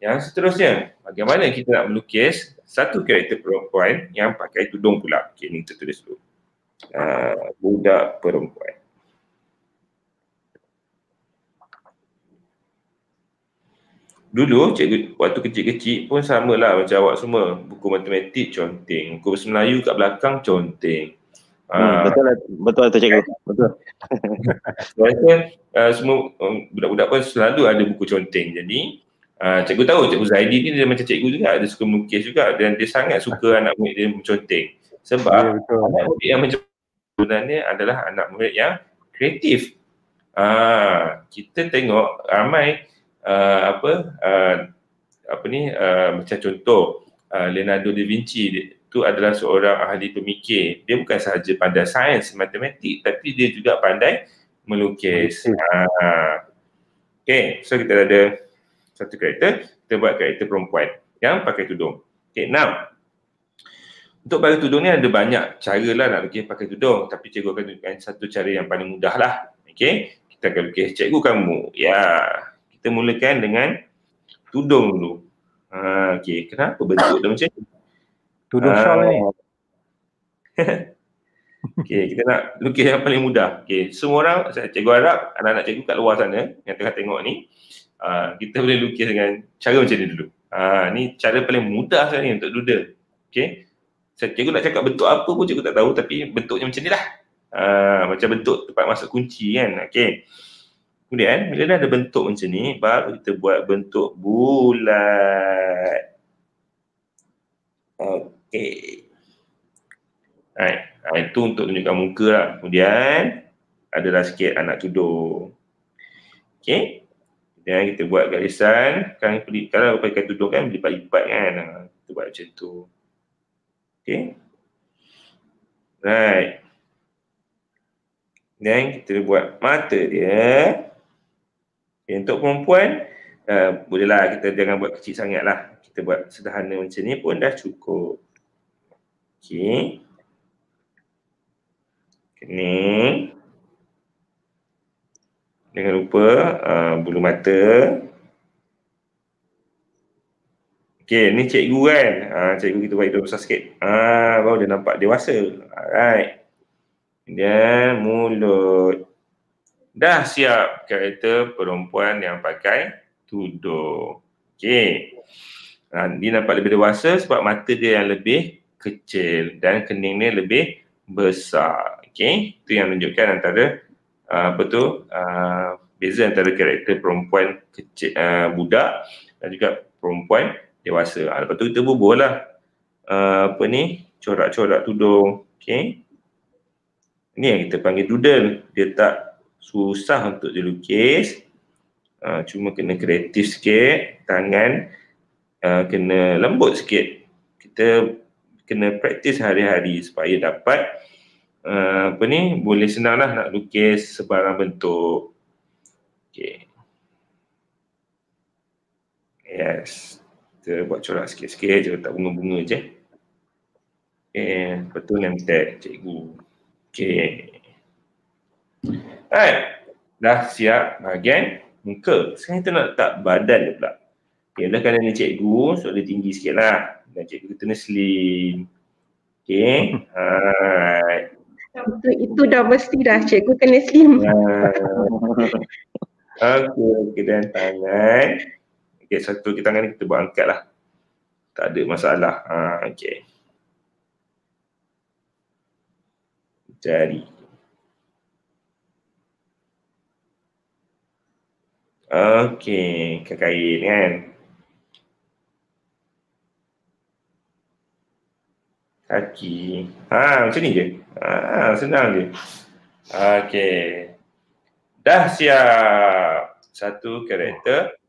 S3: yang seterusnya bagaimana kita nak melukis satu karakter perempuan yang pakai tudung pula. Okay, ni kita tulis dulu. Uh, budak perempuan. Dulu cikgu waktu kecil-kecil pun samalah macam awak semua. Buku matematik conteng, buku Melayu kat belakang conteng.
S1: Hmm, betul lah, betul lah cikgu. Betul.
S3: Saya rasa uh, semua um, budak-budak pun selalu ada buku conteng. Jadi uh, cikgu tahu cikgu Zaidi ni dia macam cikgu juga, dia suka melukis juga dan dia sangat suka anak murid dia menconteng. Sebab ya, betul. anak murid yang macam sebenarnya adalah anak murid yang kreatif. Uh, kita tengok ramai uh, apa uh, apa ni uh, macam contoh uh, Leonardo da Vinci itu adalah seorang ahli pemikir. Dia bukan sahaja pandai sains, matematik tapi dia juga pandai melukis. Ha. Okay, so kita ada satu karakter, kita buat karakter perempuan yang pakai tudung. Okay, now untuk pakai tudung ni ada banyak cara lah nak lukis pakai tudung tapi cikgu akan tunjukkan satu cara yang paling mudah lah. Okay, kita akan lukis cikgu kamu. Ya, kita mulakan dengan tudung dulu. Ha, okay, kenapa bentuk dia macam ni?
S2: Tudung uh, shawl ni.
S3: okay, kita nak lukis yang paling mudah. Okay, semua orang, saya cikgu harap anak-anak cikgu kat luar sana yang tengah tengok ni, uh, kita boleh lukis dengan cara macam ni dulu. Uh, ni cara paling mudah sekali untuk doodle. Okay, saya cikgu nak cakap bentuk apa pun cikgu tak tahu tapi bentuknya macam ni lah. Uh, macam bentuk tempat masuk kunci kan. Okay. Kemudian bila dah ada bentuk macam ni, baru kita buat bentuk bulat. Okay. Right. Ha, itu untuk tunjukkan muka lah. Kemudian adalah sikit anak tudung. Okay. Kemudian kita buat garisan. Kan, kalau pakai tudung kan lipat-lipat kan. Ha, kita buat macam tu. Okay. Right. Dan kita buat mata dia. Okay, untuk perempuan, uh, bolehlah kita jangan buat kecil sangat lah kita buat sederhana macam ni pun dah cukup. Okey. Kening. Jangan lupa uh, bulu mata. Okey, ni cikgu kan. Uh, cikgu kita buat itu besar sikit. Uh, baru dia nampak dewasa. Alright. Kemudian mulut. Dah siap karakter perempuan yang pakai tudung. Okey. Ha, dia nampak lebih dewasa sebab mata dia yang lebih kecil dan kening dia lebih besar. Okay, itu yang menunjukkan antara uh, apa tu uh, beza antara karakter perempuan kecil uh, budak dan juga perempuan dewasa. Ha, lepas tu kita bubuh lah apa ni corak-corak tudung. Okay, ini yang kita panggil doodle. Dia tak susah untuk dilukis. Uh, cuma kena kreatif sikit tangan uh, kena lembut sikit. Kita kena praktis hari-hari supaya dapat uh, apa ni boleh senang lah nak lukis sebarang bentuk. Okay. Yes. Kita buat corak sikit-sikit je, tak bunga-bunga je. Okay, betul name tag cikgu. Okay. Alright. Dah siap bahagian muka. Sekarang kita nak letak badan dia pula. Okay, dah kerana ni cikgu, so dia tinggi sikit lah. Dan cikgu slim. Okay, alright.
S4: Itu, itu dah mesti dah cikgu kena slim.
S3: okay, okay dan tangan. Okay, satu kita tangan ni kita buat angkat lah. Tak ada masalah. Ha, okay. Jari. Okay, kain kan. Kaki. Ha, macam ni je. Ha, senang je. Okey. Dah siap satu karakter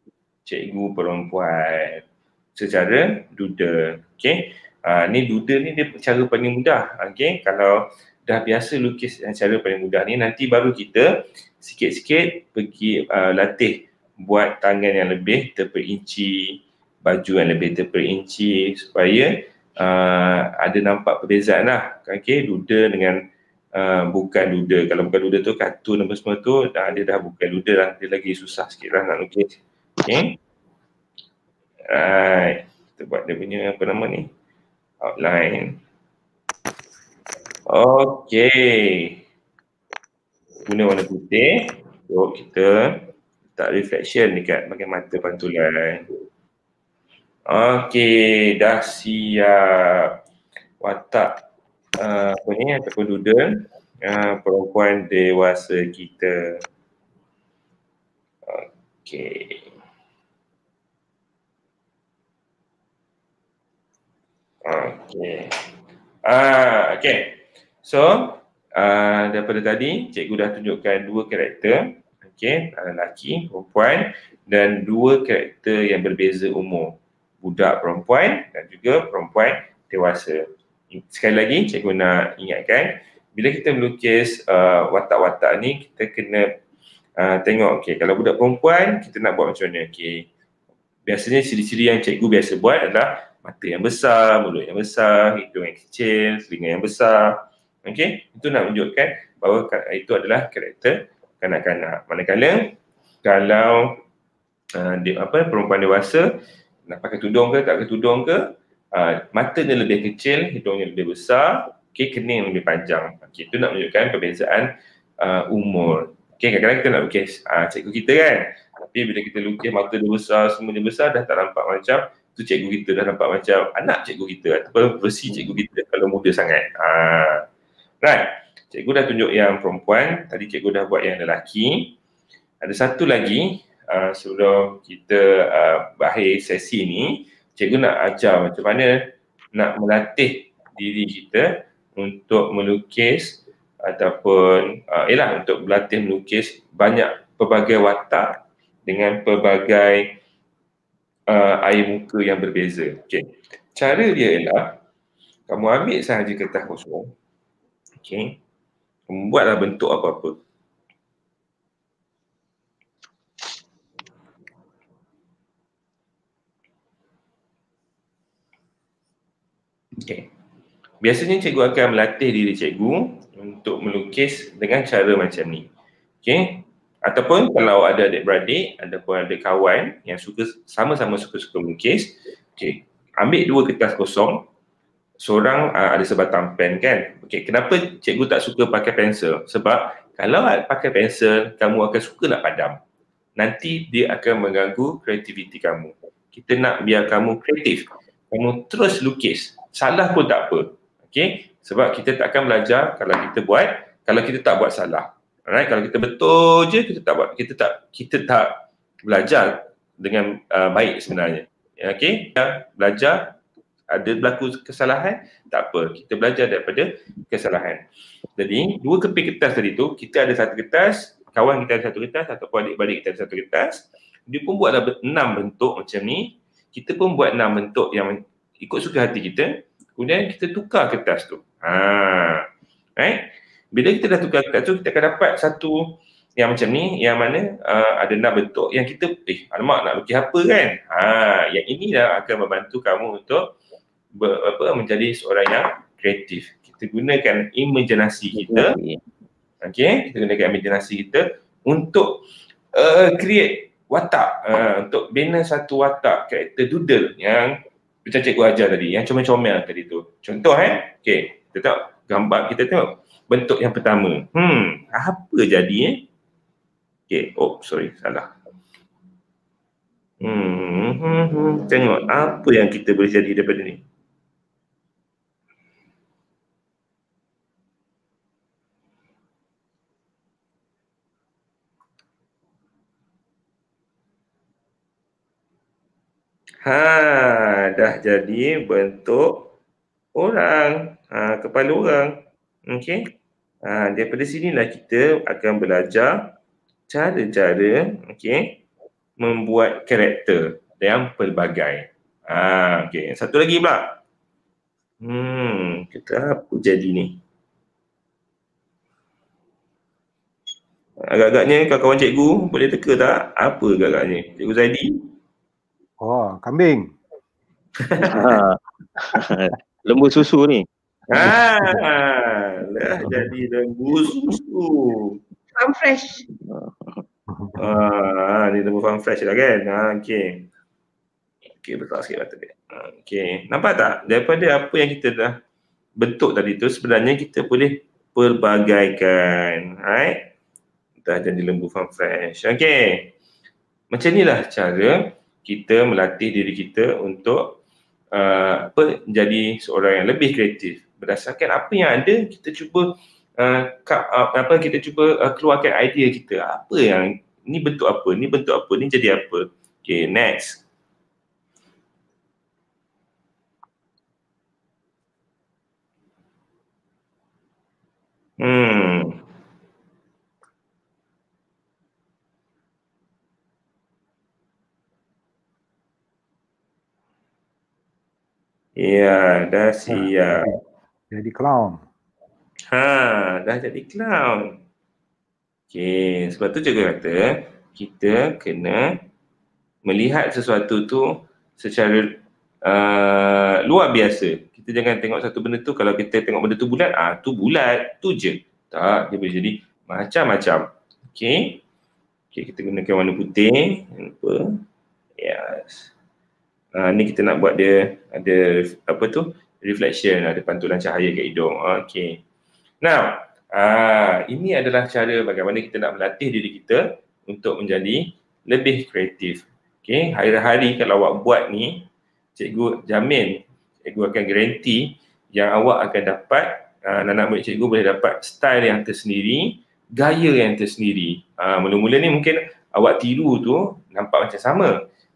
S3: cikgu perempuan secara doodle. Okey. Ha, ni doodle ni dia cara paling mudah. Okey. Kalau dah biasa lukis cara paling mudah ni nanti baru kita sikit-sikit pergi uh, latih buat tangan yang lebih terperinci, baju yang lebih terperinci supaya uh, ada nampak perbezaan lah. Okay, duda dengan uh, bukan duda. Kalau bukan duda tu kartun apa semua tu, dah, dia dah bukan duda lah. Dia lagi susah sikit lah nak lukis. Okay. Alright. Kita buat dia punya apa nama ni? Outline. Okay. Guna warna putih. So kita letak reflection dekat bagian mata pantulan. Okey, dah siap watak uh, apa ni ataupun doodle uh, perempuan dewasa kita. Okey. Okey. Ah, okey. So, uh, daripada tadi cikgu dah tunjukkan dua karakter. Okey, lelaki, perempuan dan dua karakter yang berbeza umur budak perempuan dan juga perempuan dewasa. sekali lagi cikgu nak ingatkan bila kita melukis uh, watak-watak ni kita kena uh, tengok okey kalau budak perempuan kita nak buat macam mana okey biasanya ciri-ciri yang cikgu biasa buat adalah mata yang besar, mulut yang besar, hidung yang kecil, telinga yang besar. Okey, itu nak menunjukkan bahawa itu adalah karakter kanak-kanak. Manakala kalau uh, di, apa perempuan dewasa nak pakai tudung ke tak pakai tudung ke, uh, mata dia lebih kecil, hidungnya lebih besar, okey kening lebih panjang. Okey, itu nak menunjukkan perbezaan uh, umur. Okey, kadang-kadang kita nak lukis uh, cikgu kita kan. Tapi bila kita lukis mata dia besar, semuanya besar dah tak nampak macam tu cikgu kita dah nampak macam anak cikgu kita ataupun versi cikgu kita kalau muda sangat. Ha. Right. Cikgu dah tunjuk yang perempuan, tadi cikgu dah buat yang lelaki. Ada satu lagi uh, sebelum kita uh, berakhir sesi ni, cikgu nak ajar macam mana nak melatih diri kita untuk melukis ataupun uh, ialah untuk berlatih melukis banyak pelbagai watak dengan pelbagai uh, air muka yang berbeza. Okay. Cara dia ialah kamu ambil sahaja kertas kosong. Okay. Kamu buatlah bentuk apa-apa. Okay. Biasanya cikgu akan melatih diri cikgu untuk melukis dengan cara macam ni. Okay. Ataupun kalau ada adik-beradik, ataupun ada kawan yang suka sama-sama suka-suka melukis, okay, ambil dua kertas kosong, seorang uh, ada sebatang pen kan. Okay, kenapa cikgu tak suka pakai pensel? Sebab kalau pakai pensel, kamu akan suka nak padam. Nanti dia akan mengganggu kreativiti kamu. Kita nak biar kamu kreatif. Kamu terus lukis. Salah pun tak apa. Okay, sebab kita tak akan belajar kalau kita buat, kalau kita tak buat salah. Alright, kalau kita betul je kita tak buat kita tak kita tak belajar dengan uh, baik sebenarnya. Okey, ya, belajar ada berlaku kesalahan, tak apa. Kita belajar daripada kesalahan. Jadi, dua keping kertas tadi tu, kita ada satu kertas, kawan kita ada satu kertas ataupun adik-adik kita ada satu kertas. Dia pun buatlah enam bentuk macam ni. Kita pun buat enam bentuk yang ikut suka hati kita. Kemudian kita tukar kertas tu. Ha. Right? Bila kita dah tukar kertas tu, kita akan dapat satu yang macam ni, yang mana uh, ada enam bentuk yang kita, eh alamak nak lukis apa kan? Ha, yang ini dah akan membantu kamu untuk ber, apa, menjadi seorang yang kreatif. Kita gunakan imajinasi kita, okay? kita gunakan imajinasi kita untuk uh, create watak, uh, untuk bina satu watak karakter doodle yang macam cikgu ajar tadi, yang comel-comel tadi tu. Contoh eh, okay, kita tengok gambar, kita tengok bentuk yang pertama. Hmm, apa jadi eh? Okay, oh sorry, salah. Hmm, hmm, hmm, tengok apa yang kita boleh jadi daripada ni. Ha, dah jadi bentuk orang, ha, kepala orang. Okey. Ha, daripada sinilah kita akan belajar cara-cara okey membuat karakter yang pelbagai. Ha, okey. Satu lagi pula. Hmm, kita apa jadi ni? Agak-agaknya kawan-kawan cikgu boleh teka tak apa agak-agaknya? Cikgu Zaidi?
S2: Oh, kambing.
S1: Ha. Lembu susu ni.
S3: Ah, dah jadi lembu susu.
S4: Farm fresh.
S3: Ah, ni lembu farm fresh lah kan. Ah, okey. Okey, betul sikit mata dia. Ah, okey. Nampak tak? Daripada apa yang kita dah bentuk tadi tu, sebenarnya kita boleh pelbagaikan. Right? Dah jadi lembu farm fresh. Okey. Macam inilah cara kita melatih diri kita untuk uh, apa jadi seorang yang lebih kreatif. Berdasarkan apa yang ada kita cuba uh, uh, apa kita cuba uh, keluarkan idea kita. Apa yang ni bentuk apa ni bentuk apa ni jadi apa. Okay next. Hmm Ya, dah siap.
S2: Jadi clown.
S3: Ha, dah jadi clown. Okay, sebab tu juga kata kita kena melihat sesuatu tu secara uh, luar biasa. Kita jangan tengok satu benda tu kalau kita tengok benda tu bulat, ah tu bulat, tu je. Tak, dia boleh jadi macam-macam. Okay. Okay, kita gunakan warna putih. Jangan lupa. Yes. Uh, ni kita nak buat dia ada apa tu? Reflection, ada pantulan cahaya kat hidung. Okay. Now, uh, ini adalah cara bagaimana kita nak melatih diri kita untuk menjadi lebih kreatif. Okay, hari-hari kalau awak buat ni, cikgu jamin, cikgu akan garanti yang awak akan dapat, uh, anak murid cikgu boleh dapat style yang tersendiri, gaya yang tersendiri. Uh, mula-mula ni mungkin awak tiru tu nampak macam sama.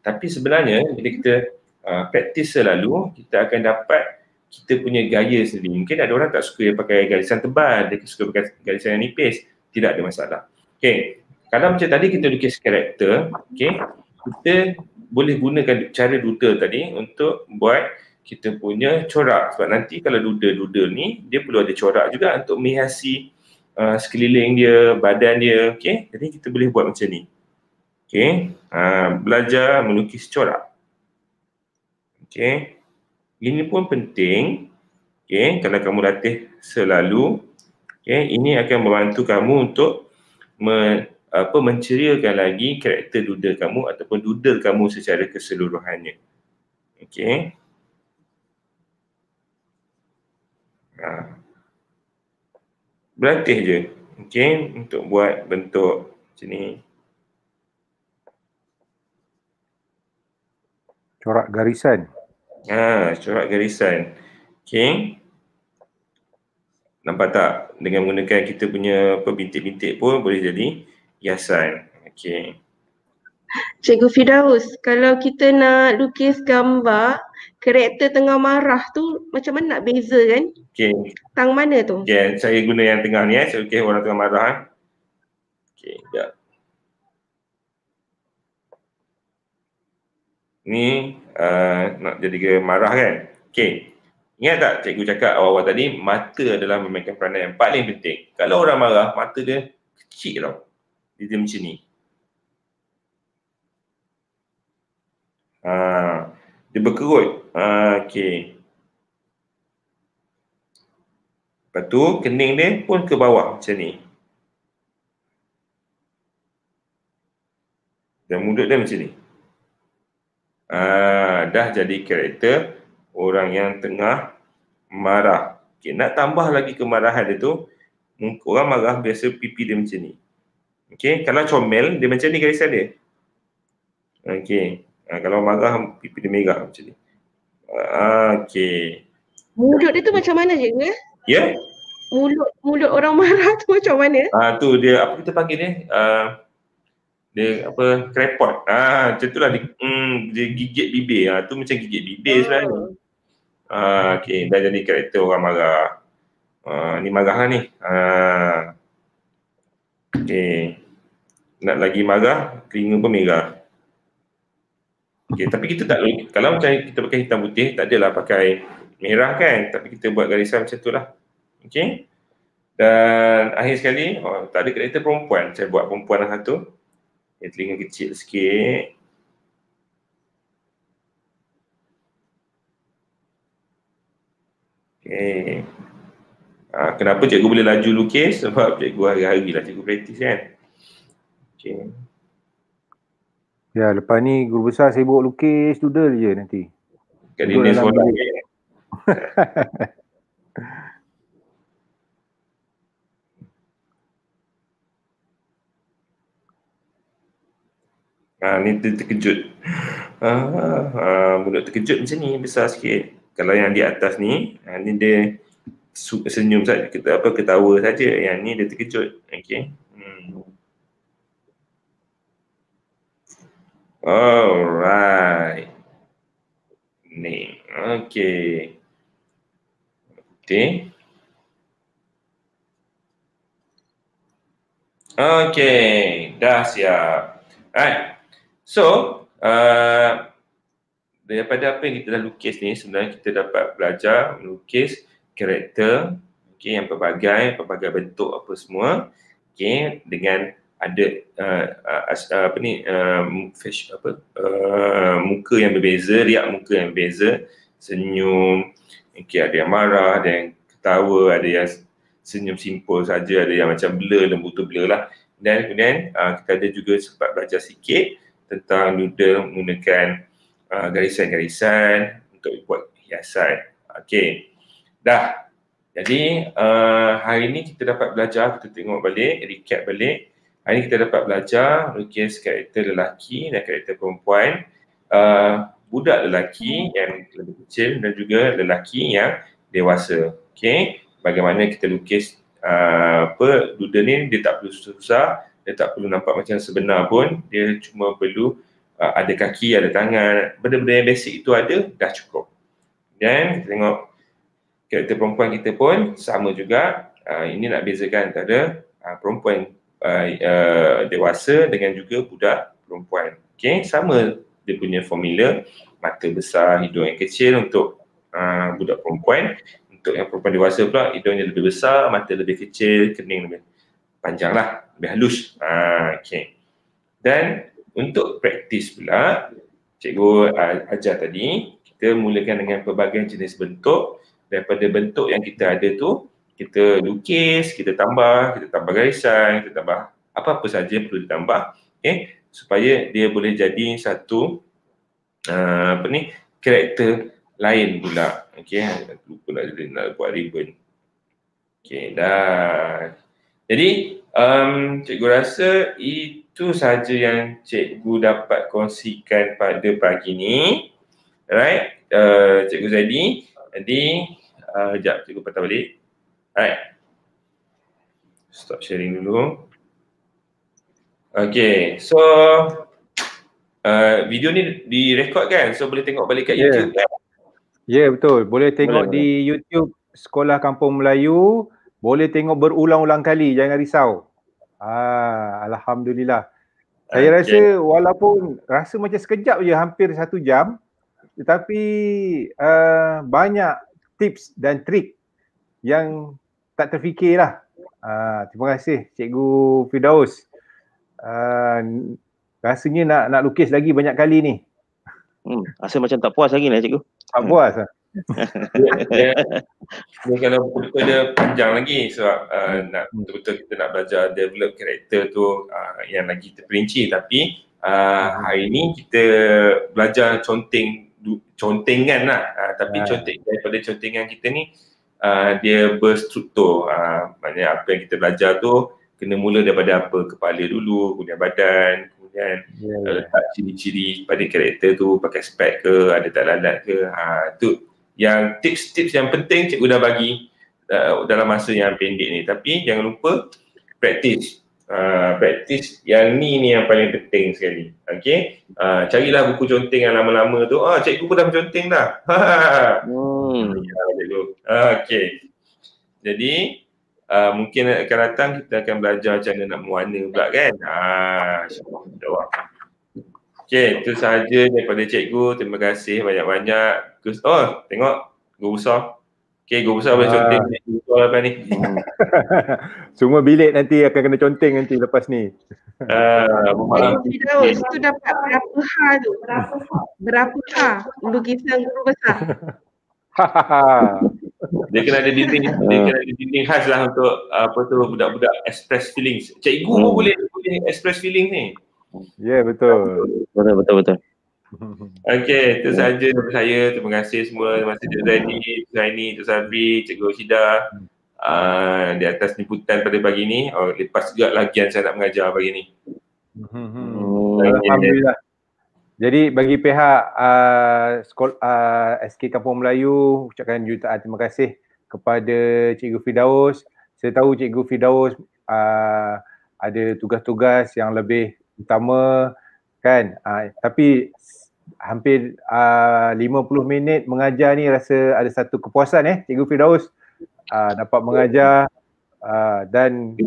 S3: Tapi sebenarnya bila kita uh, praktis selalu, kita akan dapat kita punya gaya sendiri. Mungkin ada orang tak suka yang pakai garisan tebal, dia suka pakai garisan yang nipis. Tidak ada masalah. Okay. Kalau macam tadi kita lukis karakter, okay, kita boleh gunakan cara doodle tadi untuk buat kita punya corak. Sebab nanti kalau doodle-doodle ni, dia perlu ada corak juga untuk menghiasi uh, sekeliling dia, badan dia. Okay. Jadi kita boleh buat macam ni. Okay. Uh, belajar melukis corak. Okay. Ini pun penting. Okay. Kalau kamu latih selalu, okay, ini akan membantu kamu untuk me, apa menceriakan lagi karakter doodle kamu ataupun doodle kamu secara keseluruhannya. Okay. Ha. Berlatih je. Okay. Untuk buat bentuk macam ni.
S2: Corak garisan.
S3: Ha, corak garisan. Okay. Nampak tak? Dengan menggunakan kita punya apa bintik-bintik pun boleh jadi hiasan. Okay.
S4: Cikgu Fidaus, kalau kita nak lukis gambar, karakter tengah marah tu macam mana nak beza kan?
S3: Okay.
S4: Tang mana tu?
S3: Okay, saya guna yang tengah ni eh. Saya lukis orang tengah marah. Eh. Okay, sekejap. Ni uh, nak jadi marah kan? Okay. Ingat tak cikgu cakap awal-awal tadi, mata adalah memainkan peranan yang paling penting. Kalau orang marah, mata dia kecil tau. Dia, dia macam ni. Ha, dia berkerut. Ha, okay. Lepas tu kening dia pun ke bawah macam ni. Dan mulut dia macam ni. Ah, dah jadi karakter orang yang tengah marah. Okay, nak tambah lagi kemarahan dia tu, orang marah biasa pipi dia macam ni. Okay, kalau comel, dia macam ni garisan dia. Okay, ah, kalau marah pipi dia merah macam ni. Ah, okay.
S4: Mulut dia tu macam mana je? Ya?
S3: Yeah?
S4: Mulut mulut orang marah tu macam mana?
S3: Ah, tu dia, apa kita panggil dia? Ah, dia apa krepot ah macam itulah dia, mm, dia gigit bibir. Ah tu macam gigit bibir sebenarnya. Ah okey. Dah jadi karakter orang marah. Ah ni marah lah ni. Ah. Okey. Nak lagi marah telinga pun merah. Okey tapi kita tak kalau macam kita pakai hitam putih tak adalah pakai merah kan. Tapi kita buat garisan macam tu lah. Okey. Dan akhir sekali oh, tak ada karakter perempuan. Saya buat perempuan lah satu yang telinga kecil sikit. Okay. Ha, kenapa cikgu boleh laju lukis? Sebab cikgu hari-hari lah cikgu praktis kan. Okay.
S2: Ya, lepas ni guru besar sibuk lukis doodle je nanti.
S3: Kat dinding sekolah. Ha, ni dia terkejut. Ha, ha, mulut terkejut macam ni besar sikit. Kalau yang di atas ni, ha, ni dia senyum saja, kita apa ketawa saja. Yang ni dia terkejut. Okey. Hmm. Alright. Ni. Okey. Okey. Okey, dah siap. Alright. So, uh, daripada apa yang kita dah lukis ni, sebenarnya kita dapat belajar melukis karakter okay, yang pelbagai, pelbagai bentuk apa semua okay, dengan ada uh, uh, apa ni uh, face, apa uh, muka yang berbeza, riak muka yang berbeza, senyum, okay, ada yang marah, ada yang ketawa, ada yang senyum simpul saja, ada yang macam blur, lembu tu blur lah. Dan kemudian uh, kita ada juga sempat belajar sikit tentang noodle menggunakan uh, garisan-garisan untuk buat hiasan. Okay. Dah. Jadi uh, hari ini kita dapat belajar, kita tengok balik, recap balik Hari ini kita dapat belajar lukis karakter lelaki dan karakter perempuan uh, budak lelaki yang lebih kecil dan juga lelaki yang dewasa. Okay, bagaimana kita lukis uh, apa doodle ni dia tak perlu susah, dia tak perlu nampak macam sebenar pun, dia cuma perlu uh, ada kaki, ada tangan, benda-benda yang basic itu ada dah cukup. Dan kita tengok karakter perempuan kita pun sama juga. Uh, ini nak bezakan antara uh, perempuan uh, uh, dewasa dengan juga budak perempuan. Okay, sama dia punya formula mata besar, hidung yang kecil untuk uh, budak perempuan. Untuk yang perempuan dewasa pula hidungnya lebih besar, mata lebih kecil, kening lebih panjang lah, lebih halus. Uh, okay. Dan untuk praktis pula, cikgu uh, ajar tadi, kita mulakan dengan pelbagai jenis bentuk. Daripada bentuk yang kita ada tu, kita lukis, kita tambah, kita tambah garisan, kita tambah apa-apa saja yang perlu ditambah okay, supaya dia boleh jadi satu uh, apa ni karakter lain pula okey lupa nak, nak buat ribbon okey dah jadi um, cikgu rasa itu saja yang cikgu dapat kongsikan pada pagi ni right uh, cikgu Zaidi jadi uh, sekejap cikgu patah balik Alright. Stop sharing dulu. Okay, so uh, video ni direkod kan? So boleh tengok balik kat yeah. YouTube kan?
S2: Ya yeah, betul. Boleh tengok boleh, di boleh. YouTube Sekolah Kampung Melayu. Boleh tengok berulang-ulang kali. Jangan risau. Ah, Alhamdulillah. Saya okay. rasa walaupun rasa macam sekejap je hampir satu jam. Tetapi uh, banyak tips dan trik yang tak terfikirlah. Uh, terima kasih Cikgu Fidaus. Uh, rasanya nak nak lukis lagi banyak kali ni.
S1: Hmm, rasa macam tak puas lagi lah Cikgu.
S2: Tak hmm. puas lah.
S3: Dia, dia, kalau betul dia panjang lagi sebab uh, nak betul-betul kita nak belajar develop karakter tu uh, yang lagi terperinci. Tapi uh, hari ni kita belajar conteng contengan lah. Uh, tapi conteng daripada contengan kita ni uh, dia berstruktur. Uh, maknanya apa yang kita belajar tu kena mula daripada apa? Kepala dulu kemudian badan kemudian yeah. Ya. letak ciri-ciri pada karakter tu pakai spek ke ada tak lalat ke. Ha tu yang tips-tips yang penting cikgu dah bagi uh, dalam masa yang pendek ni tapi jangan lupa praktis Uh, praktis yang ni ni yang paling penting sekali. Okay. Uh, carilah buku conteng yang lama-lama tu. Ah, cikgu pun dah menconteng dah. hmm. Ya, cikgu. Okay. Jadi, uh, mungkin akan datang kita akan belajar macam mana nak mewarna pula kan. Ah, Okay, itu sahaja daripada cikgu. Terima kasih banyak-banyak. Oh, tengok. Guru besar. Okay, guru besar boleh conteng uh, ni. Apa ni?
S2: Semua bilik nanti akan kena conteng nanti lepas ni.
S4: Uh, Itu itu dapat berapa ha tu? Berapa ha? Berapa ha lukisan guru besar?
S3: dia kena ada dinding, dia kena ada dinding khas lah untuk apa tu budak-budak express feelings. Cikgu hmm. boleh boleh express feeling ni.
S2: Ya yeah, betul.
S1: Betul betul betul.
S3: Okey, itu sahaja dari saya. Terima kasih semua. Terima kasih Cik Zaini, Cik Zaini, Cik Sabri, Cikgu Syida uh, di atas liputan pada pagi ini. Oh, lepas juga lagian saya nak mengajar pagi ini.
S2: Hmm. Alhamdulillah. Jadi bagi pihak uh, sekolah uh, SK Kampung Melayu ucapkan jutaan terima kasih kepada Cikgu Fidaus. Saya tahu Cikgu Fidaus uh, ada tugas-tugas yang lebih utama kan uh, tapi hampir uh, 50 minit mengajar ni rasa ada satu kepuasan eh Cikgu Firdaus. Uh, dapat mengajar uh, dan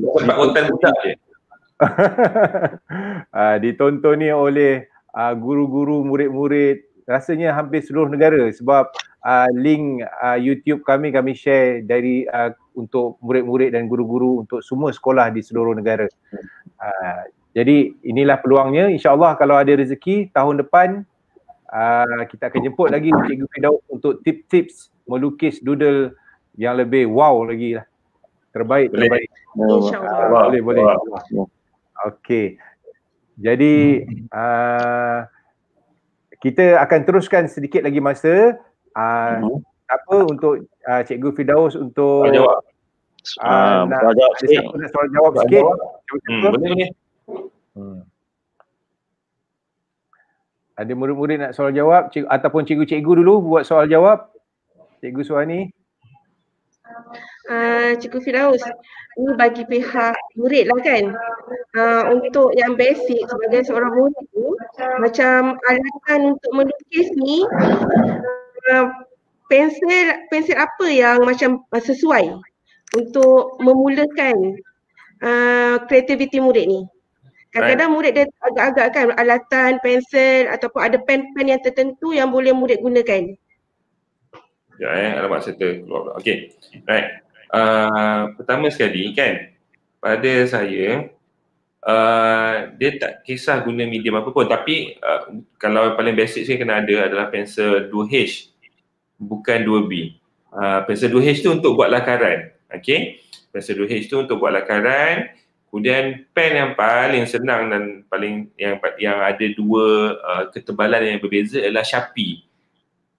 S2: uh, ditonton ni oleh uh, guru-guru murid-murid. Rasanya hampir seluruh negara sebab uh, link uh, YouTube kami kami share dari uh, untuk murid-murid dan guru-guru untuk semua sekolah di seluruh negara. Uh, jadi inilah peluangnya. Insyaallah kalau ada rezeki tahun depan uh, kita akan jemput lagi Cikgu Fidaus untuk tips-tips melukis doodle yang lebih wow lagi lah. Terbaik,
S3: Boleh.
S2: terbaik.
S4: InsyaAllah.
S2: Uh, boleh, boleh. Okey. Jadi uh, kita akan teruskan sedikit lagi masa. Uh,
S1: Mhm.
S2: apa untuk uh, Cikgu Fidaus untuk
S3: Soal jawab.
S2: uh,
S1: Ah,
S2: nak
S1: jawab
S2: ada
S1: sikit.
S2: nak soal jawab sikit?
S3: jawab. Hmm, boleh boleh.
S2: Hmm. Ada murid-murid nak soal jawab cik, ataupun cikgu-cikgu dulu buat soal jawab. Cikgu Suhani.
S4: Uh, Cikgu Firaus, ni bagi pihak murid lah kan. Uh, untuk yang basic sebagai seorang murid tu, macam alatan untuk melukis ni, uh, pensel pensel apa yang macam uh, sesuai untuk memulakan uh, kreativiti murid ni. Kadang-kadang murid dia agak-agak kan alatan, pensel ataupun ada pen-pen yang tertentu yang boleh murid gunakan.
S3: Ya eh, alamat serta keluar pula. Okey. Right. Uh, pertama sekali kan, pada saya, uh, dia tak kisah guna medium apa pun. Tapi uh, kalau paling basic saya kena ada adalah pensel 2H, bukan 2B. Uh, pensel 2H tu untuk buat lakaran. Okey. Pensel 2H tu untuk buat lakaran. Kemudian pen yang paling senang dan paling yang yang ada dua uh, ketebalan yang berbeza adalah Sharpie.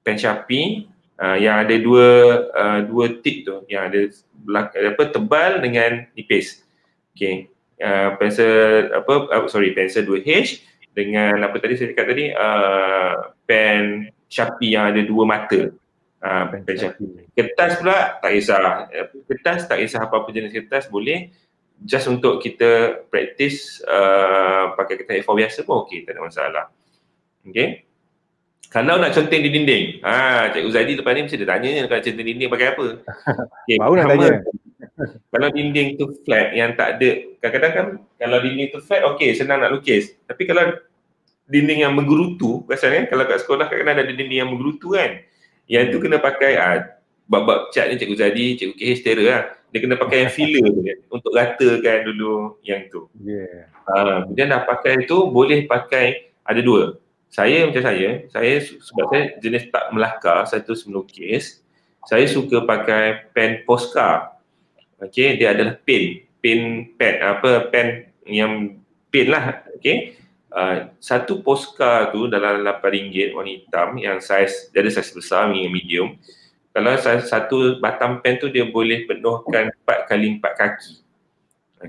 S3: Pen Sharpie uh, yang ada dua uh, dua tip tu yang ada belak- apa tebal dengan nipis. Okey. Uh, pensel apa uh, sorry pensel 2H dengan apa tadi saya cakap tadi uh, pen Sharpie yang ada dua mata. Uh, pen Sharpie. Kertas pula tak kisah. Kertas tak kisah apa-apa jenis kertas boleh just untuk kita practice uh, pakai kertas A4 biasa pun okey tak ada masalah. Okey. Kalau nak conteng di dinding, ha, Cikgu Zaidi lepas ni mesti dia tanya ni kalau conteng dinding pakai apa. Okay,
S2: Baru nak tanya.
S3: Kalau dinding tu flat yang tak ada, kadang-kadang kan kalau dinding tu flat okey senang nak lukis. Tapi kalau dinding yang menggerutu, biasanya kalau kat sekolah kadang-kadang ada dinding yang menggerutu kan. Yang tu kena pakai ah, bab-bab cat ni Cikgu Zadi, Cikgu KH Tera lah. Dia kena pakai yang filler tu kan, untuk ratakan dulu yang tu.
S2: Yeah.
S3: Uh, kemudian dah pakai tu boleh pakai ada dua. Saya macam saya, saya sebab saya jenis tak melakar, saya terus melukis. Saya suka pakai pen Posca. Okey, dia adalah pen, pen pen apa pen yang pen lah. Okey. Uh, satu Posca tu dalam RM8 warna hitam yang saiz dia ada saiz besar hingga medium. Kalau satu batang pen tu dia boleh penuhkan 4 kali 4 kaki.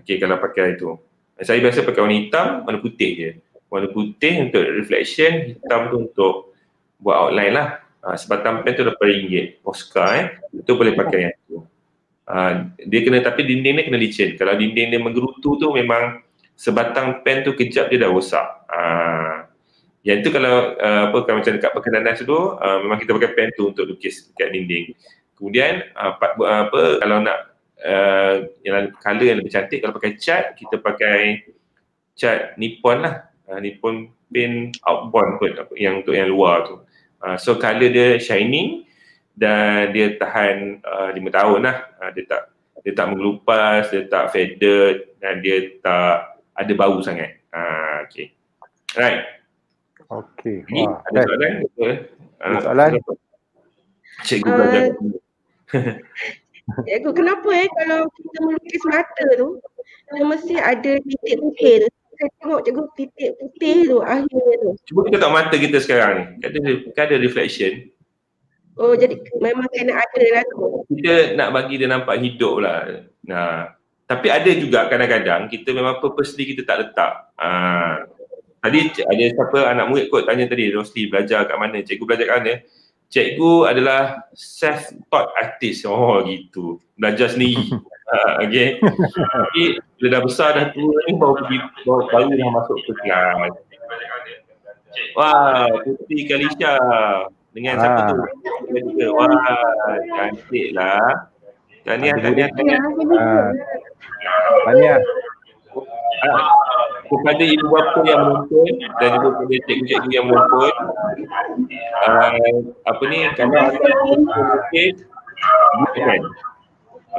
S3: Okey kalau pakai itu. Saya biasa pakai warna hitam, warna putih je. Warna putih untuk reflection, hitam tu untuk buat outline lah. Uh, sebatang pen tu RM8 Posca eh. Itu boleh pakai yang tu. Uh, dia kena tapi dinding dia kena licin. Kalau dinding dia menggerutu tu memang sebatang pen tu kejap dia dah rosak. Uh, yang tu kalau uh, apa kalau macam dekat perkenalan dulu uh, memang kita pakai pen tu untuk lukis dekat dinding. Kemudian uh, apa, apa kalau nak uh, yang color yang lebih cantik kalau pakai cat kita pakai cat Nippon lah. Uh, Nippon pen outbound kot yang untuk yang luar tu. Uh, so color dia shining dan dia tahan uh, 5 tahun lah. Uh, dia tak dia tak mengelupas, dia tak faded dan dia tak ada bau sangat. Uh, okay. Right.
S2: Okey.
S3: Ini
S2: Wah,
S3: ada
S2: kan.
S3: soalan? Betul.
S2: Ada soalan?
S3: Cikgu
S4: Ah,
S3: belajar.
S4: Cikgu, kenapa eh kalau kita melukis mata tu, dia mesti ada titik putih tu. Saya tengok cikgu titik putih tu akhirnya tu.
S3: Cuba kita tengok mata kita sekarang ni. Kan ada, kan ada reflection.
S4: Oh jadi memang kena ada lah tu.
S3: Kita nak bagi dia nampak hidup lah. Nah, tapi ada juga kadang-kadang kita memang purposely kita tak letak. Ah, tadi ada siapa anak murid kot tanya tadi, Rosli belajar kat mana? Cikgu belajar kat mana? Cikgu adalah self-taught artist. Oh gitu. Belajar sendiri. Ah, okay. Tapi bila dah besar dah tua ni baru pergi baru, baru dah masuk ke kelas. Wah, Putri Kalisha dengan siapa
S2: Ah.
S3: tu? Juga. Wah, cantik lah. Tahniah, tahniah, tahniah.
S2: Ah. Tahniah.
S3: Kepada ibu bapa yang menonton dan juga kepada cikgu-cikgu yang menonton uh, apa ni kalau okey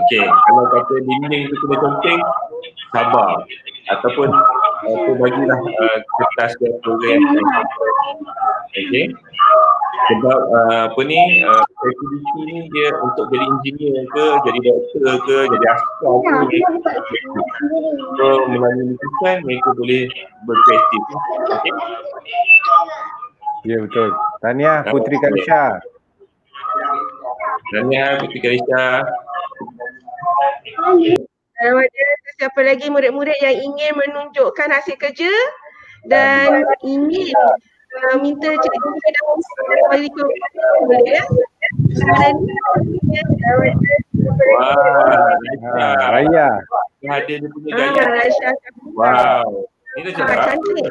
S3: okey kalau kata dinding tu kena compeng sabar. Ataupun aku bagilah uh, kertas dan program okey. Sebab uh, apa ni uh, aktiviti ni dia untuk jadi engineer ke jadi doktor ke jadi askar ke so melalui lukisan mereka boleh berkreatif. Okay?
S2: ya betul. Tania Putri Karisha
S3: Tania Putri Karisha
S4: kalau ada siapa lagi murid-murid yang ingin menunjukkan hasil kerja dan ingin uh, minta cikgu Fida bagi ke boleh ya.
S3: Wah,
S2: Raya
S3: Dia ada dia punya
S4: Ah,
S3: gaya. Wow. Ini dah
S4: Ah, cantik.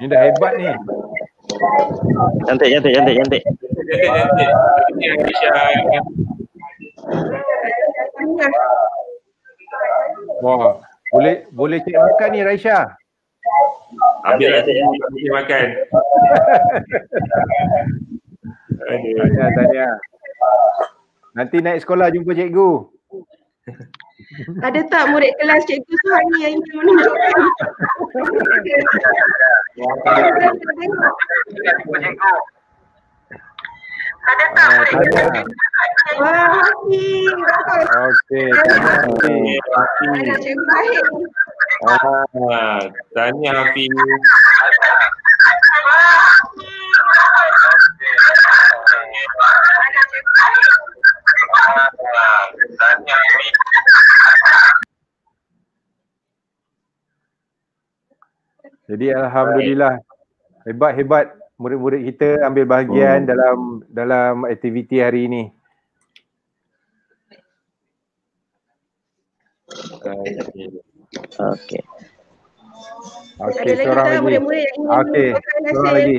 S2: ni dah hebat ni
S1: Cantik, cantik, cantik, cantik.
S3: Cantik, cantik. Ini Aisyah.
S2: Wah boleh boleh cek makan ni Raisha?
S3: Ambil lah saya bagi makan. Aduh.
S2: Tania Tania. Nanti naik sekolah jumpa cikgu.
S4: Ada tak murid kelas cikgu Suhani yang ingin menunjukkan?
S2: Ah, Tania
S4: Wah, Hafiz. Bagus.
S2: okey Tania okey.
S4: Anak cikgu baik.
S3: Ah, tanya Hafiz.
S2: Jadi alhamdulillah hebat-hebat murid-murid kita ambil bahagian dalam dalam aktiviti hari ini.
S1: Okey.
S2: Okey,
S4: lagi
S2: seorang
S4: tak
S2: lagi.
S4: murid-murid yang ingin
S2: Okey, seorang lagi.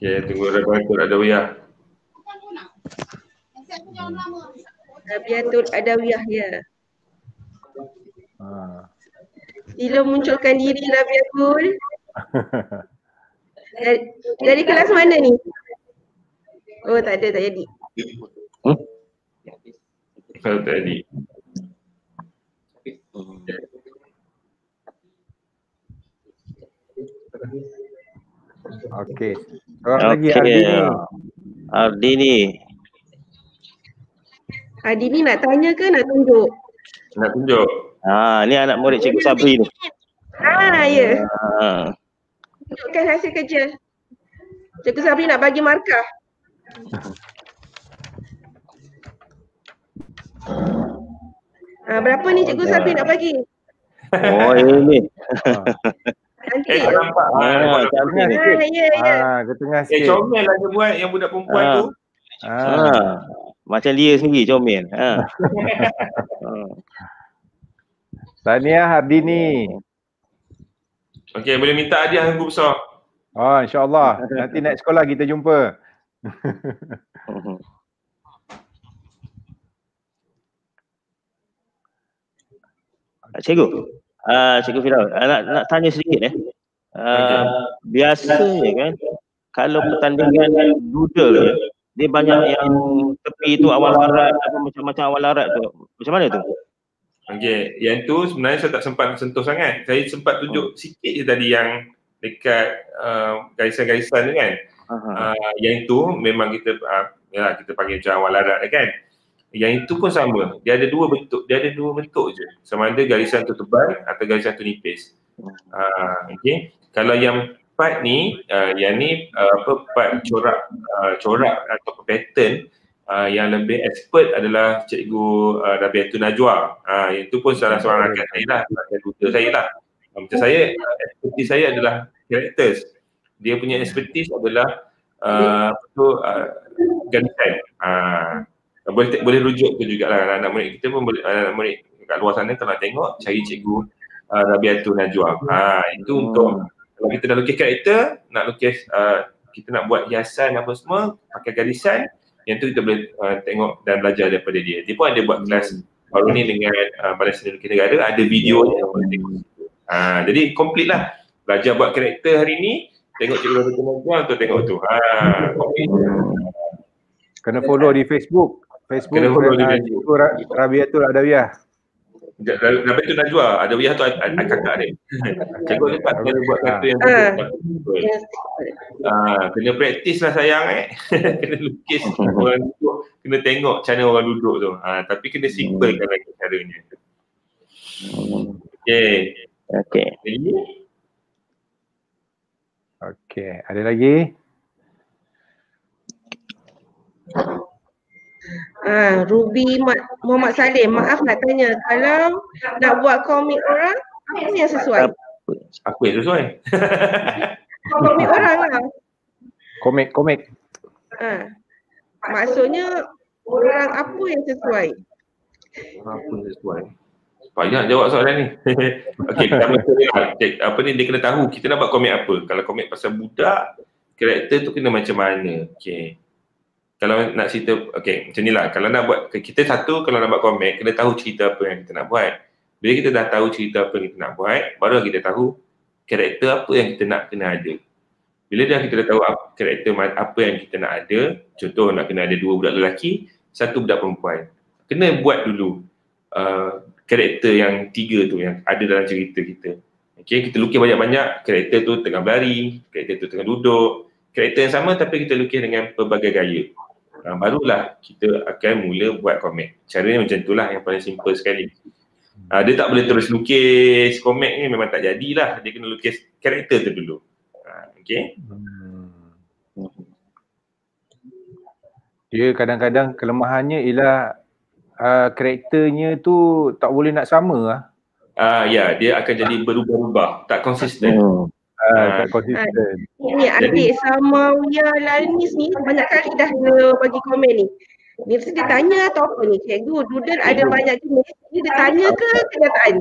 S3: Okay, tunggu rekod ada Wiyah.
S4: Nabiatul Adawiyah ya.
S2: Ha.
S4: Sila munculkan diri Nabiatul. Dari, dari kelas mana ni? Oh tak ada tak jadi.
S3: Kalau tadi.
S2: Okey. Seorang lagi Ardini.
S1: Okey. Ardini.
S4: Adi ni nak tanya ke nak tunjuk?
S3: Nak tunjuk.
S1: Ha, ni anak murid Cikgu Sabri ni.
S4: Ah ya.
S1: Ha.
S4: Tunjukkan hasil kerja. Cikgu Sabri nak bagi markah. Ah, berapa ni Cikgu Sabri nak bagi?
S1: Oh, ini.
S3: Eh,
S4: Cantik.
S3: tak nampak.
S1: Ha,
S3: Ah,
S1: ni.
S4: Ah, ya, ya.
S2: Ke tengah
S3: Eh,
S2: sikit.
S3: comel lah dia buat yang budak perempuan
S1: Ah.
S3: tu.
S2: Ah.
S1: Ha. Macam dia sendiri comel. Ha. ha.
S2: Tania Ardini.
S3: Okey, boleh minta hadiah yang besar.
S2: Oh, insyaAllah. Nanti naik sekolah kita jumpa.
S1: Cikgu. Uh, Cikgu Firdaus, uh, nak, nak tanya sedikit eh. Uh, biasanya kan kalau pertandingan doodle dia banyak yang tepi tu awal larat apa macam-macam awal larat tu. Macam mana tu?
S3: Okey, yang tu sebenarnya saya tak sempat sentuh sangat. Saya sempat tunjuk sikit je tadi yang dekat uh, garisan-garisan tu kan.
S1: Aha.
S3: Uh, yang itu memang kita uh, ya kita panggil macam awal larat kan. Yang itu pun sama. Dia ada dua bentuk. Dia ada dua bentuk je. Sama ada garisan tu tebal atau garisan tu nipis. Uh, okay. Kalau yang part ni, uh, yang ni uh, apa part corak uh, corak atau pattern uh, yang lebih expert adalah cikgu uh, Rabiatul Najwa. Uh, yang itu pun salah seorang rakan saya lah, rakan saya lah. Uh, macam saya, uh, expertise saya adalah characters. Dia punya expertise adalah uh, tu uh, garisan. Uh, boleh boleh rujuk tu jugalah anak-anak murid kita pun boleh anak-anak murid kat luar sana kalau tengok cari cikgu uh, Rabiatul Najwa. Ha itu
S1: Hmm.
S3: untuk kalau kita nak lukis karakter, nak lukis uh, kita nak buat hiasan apa semua pakai garisan yang tu kita boleh uh, tengok dan belajar daripada dia. Dia pun ada buat kelas baru ni dengan uh, Badan Seni Lukis Negara ada videonya. Uh, jadi complete lah belajar buat karakter hari ni tengok cikgu Rasa Kemampuan atau tengok tu. Ha, complete.
S2: Kena follow di Facebook. Facebook
S3: Kena follow di Facebook.
S2: Rabiatul Adawiyah.
S3: Dapat tu Najwa, ada Wiyah tu ad- ad- kakak dia. Cikgu lepas kena buat karakter yang
S4: Ah.
S3: betul.
S4: Yes.
S3: Ah, kena praktis lah sayang eh. kena lukis orang duduk, kena tengok cara orang duduk tu. Ah, tapi kena simplekan lagi caranya. Okay.
S1: Okey.
S3: Jadi,
S2: Okey, ada lagi?
S4: Ah, Ruby Mat, Muhammad Salim, maaf nak tanya, kalau nak buat komik orang, apa yang sesuai?
S3: apa yang sesuai?
S4: Komik orang lah.
S2: Komik, komik.
S4: Ah. Maksudnya orang apa yang sesuai?
S3: apa yang sesuai? Payah jawab soalan ni. Okey, pertama apa ni dia kena tahu kita nak buat komik apa. Kalau komik pasal budak, karakter tu kena macam mana. Okey. Kalau nak cerita, okey macam ni lah. Kalau nak buat, kita satu kalau nak buat komik, kena tahu cerita apa yang kita nak buat. Bila kita dah tahu cerita apa yang kita nak buat, baru kita tahu karakter apa yang kita nak kena ada. Bila dah kita dah tahu apa, karakter apa yang kita nak ada, contoh nak kena ada dua budak lelaki, satu budak perempuan. Kena buat dulu uh, karakter yang tiga tu yang ada dalam cerita kita. Okay, kita lukis banyak-banyak, karakter tu tengah berlari, karakter tu tengah duduk, karakter yang sama tapi kita lukis dengan pelbagai gaya. Uh, barulah kita akan mula buat komik. Caranya macam itulah yang paling simple sekali. Uh, dia tak boleh terus lukis komik ni memang tak jadilah. Dia kena lukis karakter tu dulu. Uh, okay.
S2: Hmm. Dia kadang-kadang kelemahannya ialah uh, karakternya tu tak boleh nak sama lah.
S3: Uh, ya, dia akan jadi berubah-ubah, tak konsisten.
S1: Hmm.
S2: Tak konsisten.
S4: Ni adik sama Wia Lanis ni banyak kali dah dia bagi komen ni. Dia mesti dia tanya atau apa ni? Cikgu, doodle ada banyak jenis. Ni dia tanya ke kenyataan?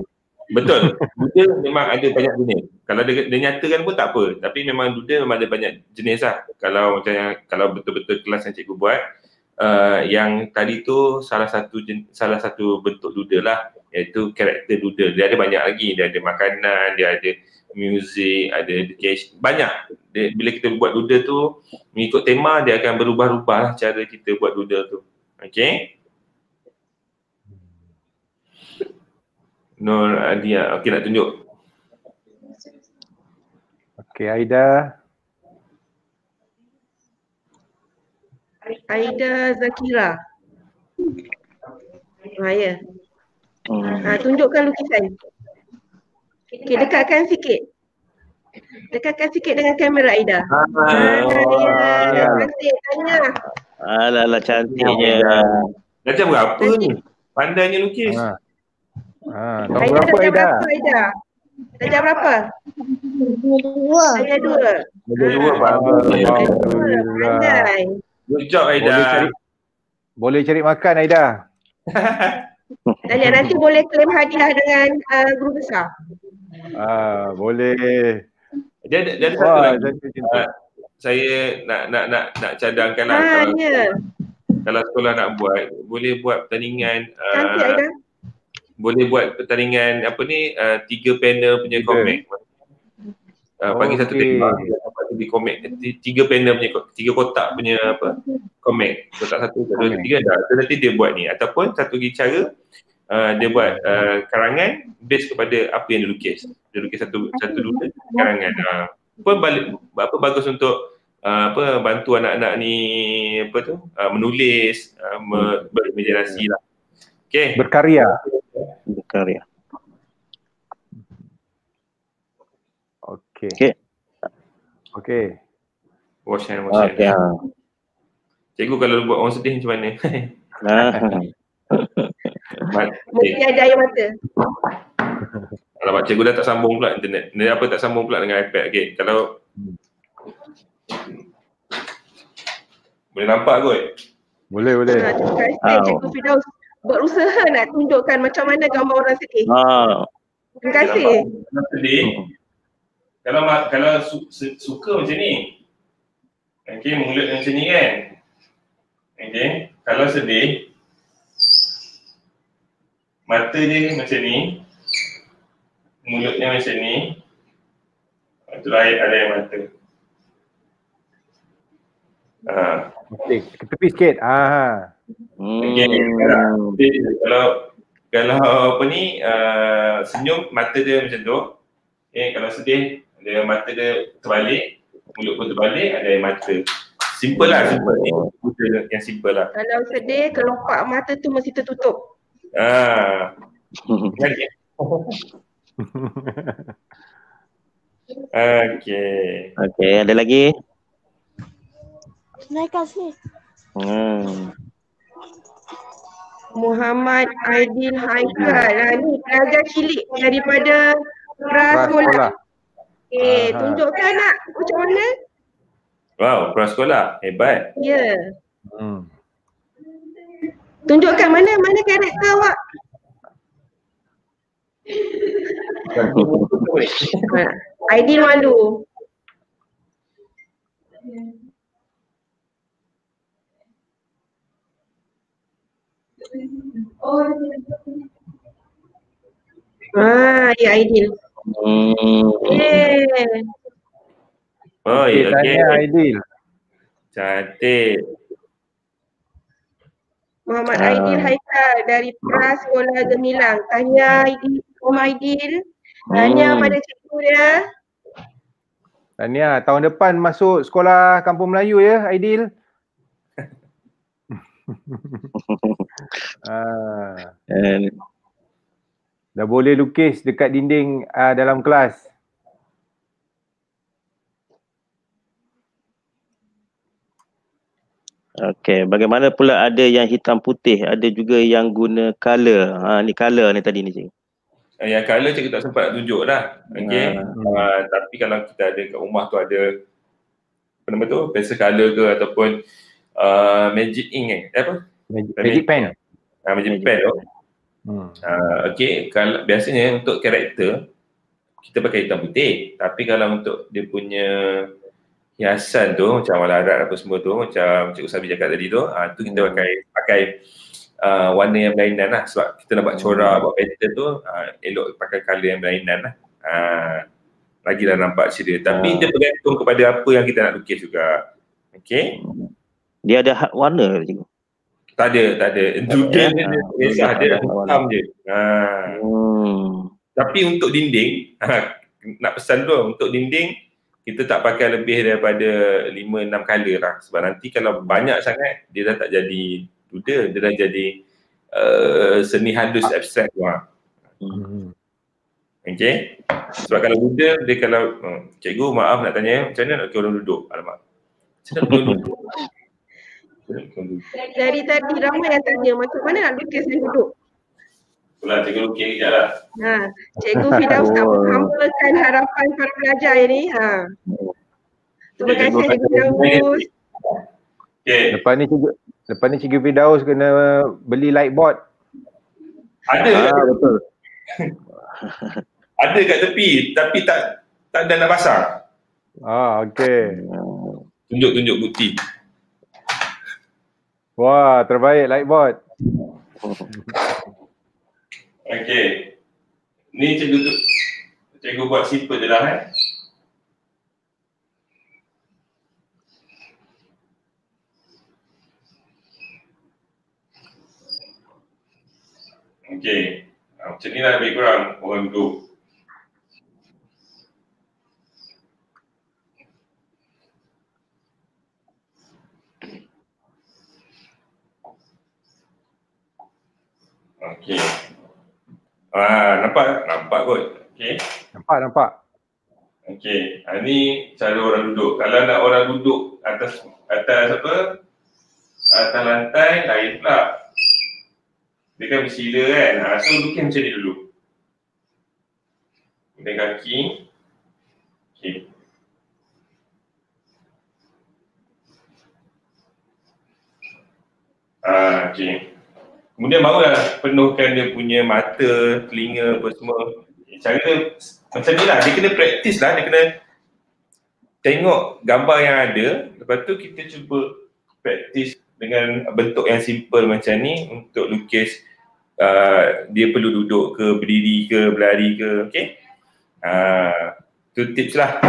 S3: Betul. Doodle memang ada banyak jenis. Kalau dia, dia nyatakan pun tak apa. Tapi memang doodle memang ada banyak jenis lah. Kalau macam yang, kalau betul-betul kelas yang cikgu buat, uh, yang tadi tu salah satu jen, salah satu bentuk doodle lah iaitu karakter doodle. Dia ada banyak lagi. Dia ada makanan, dia ada music, ada education. Banyak. Dia, bila kita buat doodle tu, mengikut tema dia akan berubah-ubah lah cara kita buat doodle tu. Okay? Nur Adia. Okey nak tunjuk.
S2: Okey Aida.
S4: Aida Zakira. Ha ya.
S1: Hmm.
S4: Ha, tunjukkan lukisan. Okey, dekatkan sikit. Dekatkan sikit dengan kamera Aida. Ya. Terima kasih tanya.
S1: Alah alah cantiknya.
S3: Dah jam berapa ni? Pandainya lukis.
S2: Ha. Ha,
S4: Aida
S2: berapa Aida?
S4: berapa Aida? Dah jam berapa?
S5: Dua.
S4: Saya dua.
S3: Ada dua
S2: Ah,
S3: bagus.
S4: Pandai.
S3: Good job
S2: Boleh
S3: Aida.
S2: cari boleh cari makan Aida.
S4: Tanya nanti boleh klaim hadiah dengan uh, guru besar.
S2: Ah, boleh.
S3: Dia dia ada satu
S2: Wah,
S3: lagi.
S2: saya.
S3: Ah, saya nak nak nak nak cadangkan lah
S4: Ha,
S3: kalau,
S4: ya.
S3: kalau sekolah nak buat boleh buat pertandingan
S4: Cantik
S3: uh, boleh buat pertandingan apa ni uh, tiga panel punya
S2: Tiga.
S3: komik. Uh, bagi satu
S2: Okey.
S3: tema dapat komik Ti- tiga panel punya tiga kotak punya apa komik kotak satu dua
S2: Komik.
S3: tiga dah so, nanti dia buat ni ataupun satu lagi cara uh, dia buat uh, karangan base kepada apa yang dia lukis dia lukis satu satu dua karangan uh, pun balik apa bagus untuk uh, apa bantu anak-anak ni apa tu uh, menulis uh, me, berimajinasi lah okey
S2: Berkarya.
S1: Berkarya.
S2: Okey.
S1: Okey.
S2: Okey.
S3: wash hand wash hand
S1: ha.
S3: cikgu kalau buat orang sedih macam mana
S1: Ah.
S4: Mesti ada air mata.
S3: Alamak, cikgu dah tak sambung pula internet. Ni apa tak sambung pula dengan iPad. Okey, kalau boleh nampak kot.
S2: Boleh boleh.
S4: Ha, terima kasih
S1: Ah.
S4: Cikgu Firdaus berusaha nak tunjukkan macam mana gambar orang sedih.
S1: Ah.
S4: Terima kasih.
S3: Kalau sedih, kalau kalau su- su- suka macam ni. Okey, mulut macam ni kan. Okey, kalau sedih mata dia macam ni. Mulutnya macam ni. Itu lain ada yang mata. Ha.
S2: Ke tepi sikit. Ah.
S3: Okay.
S1: Hmm.
S3: Kalau kalau apa ni uh, senyum mata dia macam tu. Okay, kalau sedih dia mata dia terbalik, mulut pun terbalik, ada yang mata. Simple lah, simple ni. Yang simple lah.
S4: Kalau sedih, kelopak mata tu mesti tertutup.
S3: Ah. Okay.
S1: Okey, ada lagi?
S5: Naikkan sini.
S1: Hmm.
S4: Muhammad Aidil Haikal. Ha, ni pelajar cilik daripada prasekolah.
S2: Prasekolah.
S4: Okay,
S2: Aha.
S4: tunjukkan nak macam mana?
S3: Wow, prasekolah. Hebat.
S4: Ya.
S2: Hmm.
S4: Tunjukkan mana mana karakter awak. Aidil malu. Ah, ya Aidil.
S1: Hmm.
S4: Eh,
S3: Oh,
S2: Okey,
S3: ya,
S2: tanya
S3: okay.
S2: Aidil.
S3: Cantik.
S4: Muhammad
S1: Ah.
S4: Aidil Haikal dari Prasekolah Gemilang. Tanya Aidil, Om Aidil. Tanya
S1: Hmm.
S4: pada cikgu dia.
S2: Tahniah, tahun depan masuk sekolah Kampung Melayu ya, Aidil. ah,
S1: Eh,
S2: dah boleh lukis dekat dinding uh, dalam kelas.
S1: Okey, bagaimana pula ada yang hitam putih, ada juga yang guna color. Ha ni color ni tadi ni cikgu.
S3: Uh, yang colour cikgu tak sempat nak tunjuk dah. Okay.
S1: Ah.
S3: Uh, tapi kalau kita ada kat rumah tu ada apa nama tu? Pencil colour ke ataupun uh, magic ink eh? Eh, Apa?
S2: Magic, magic pen.
S3: Uh, magic,
S1: Magic
S3: pen tu.
S2: Hmm.
S3: Uh, okay. Kalau, biasanya untuk karakter kita pakai hitam putih. Tapi kalau untuk dia punya hiasan tu macam warna apa semua tu macam Cikgu Sabi cakap tadi tu uh, tu kita
S1: Hmm.
S3: pakai pakai uh, warna yang berlainan lah. Sebab kita nak buat corak buat pattern tu uh, elok pakai colour yang berlainan lah. Uh, lagilah nampak ceria. Tapi dia bergantung kepada apa yang kita nak lukis juga. Okay
S1: Dia ada had warna ke cikgu.
S3: tak ada tak ada.
S1: Ah,
S3: dia dia
S1: ada
S3: hitam je.
S1: Hmm.
S3: Tapi untuk dinding, nak pesan dulu untuk dinding kita tak pakai lebih daripada 5-6 color lah. Sebab nanti kalau banyak sangat dia dah tak jadi doodle, dia dah jadi uh, seni halus abstrak. Ha.
S2: Hmm.
S3: Okay. Sebab kalau doodle dia kalau uh, cikgu maaf nak tanya macam mana nak orang duduk? Alamak. Macam mana orang duduk?
S4: Dari tadi ramai yang tanya macam mana nak lukis dia duduk.
S3: Itulah cikgu lukis kejap lah.
S4: Ha, Cikgu Fidaus tak
S1: Oh.
S4: menghampakan harapan para pelajar ini. Ha. Terima
S3: Cikgu
S4: kasih Cikgu Fidaus.
S3: Okay.
S2: Lepas ni cikgu lepas ni cikgu Firdaus kena beli light board.
S3: Ada
S1: Ah betul.
S3: ada kat tepi tapi tak tak ada nak pasang.
S2: Ah, okey.
S3: Tunjuk-tunjuk bukti.
S2: Wah, terbaik light board.
S3: Okey. Ni cikgu tu cikgu buat simple je lah eh. Okey. Ah, Macam ni lah lebih kurang orang duduk. Okey. Ah, nampak? Nampak kot. Okey.
S2: Nampak nampak.
S3: Okey. Ha, ni cara orang duduk. Kalau nak orang duduk atas atas apa? Atas lantai lain pula. Dia kan bersila kan. Ha, so lukis macam ni dulu. Kemudian kaki. Okey. Ah, okey. Kemudian barulah penuhkan dia punya mata, telinga apa semua. Cara dia macam ni lah, dia kena praktis lah, dia kena tengok gambar yang ada, lepas tu kita cuba praktis dengan bentuk yang simple macam ni untuk lukis uh, dia perlu duduk ke, berdiri ke, berlari ke, okay? Uh, tu tips lah.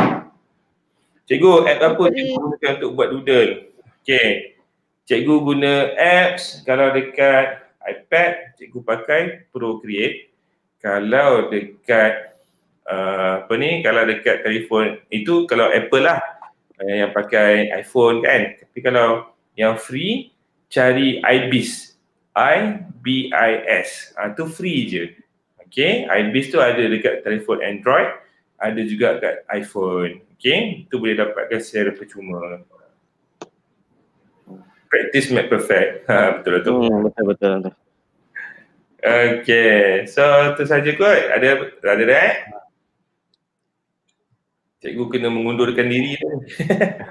S3: Cikgu, app apa cikgu gunakan untuk buat doodle? Okay. Cikgu guna apps kalau dekat iPad, cikgu pakai Procreate. Kalau dekat uh, apa ni, kalau dekat telefon, itu kalau Apple lah uh, yang pakai iPhone kan. Tapi kalau yang free, cari IBIS. I-B-I-S. Uh, tu free je. Okay, IBIS tu ada dekat telefon Android, ada juga kat iPhone. Okay, itu boleh dapatkan secara percuma. Practice make perfect. Ha, betul betul.
S1: Hmm, betul betul. betul.
S3: Okay, so tu saja kot. Ada ada eh? Cikgu kena mengundurkan diri tu.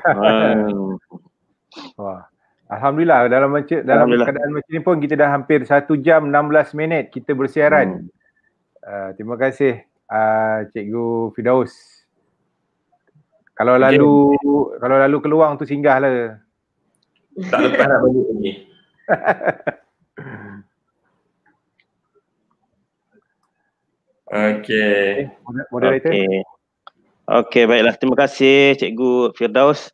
S1: Hmm.
S2: Wah. Alhamdulillah dalam macam dalam keadaan macam ni pun kita dah hampir 1 jam 16 minit kita bersiaran.
S1: Hmm.
S2: Uh, terima kasih uh, Cikgu Fidaus. Kalau lalu kalau lalu keluar tu singgahlah.
S3: Tak lepas nak balik ni. Okay.
S2: Moder- Moderator.
S1: Okey. Okey, baiklah. Terima kasih Cikgu Firdaus.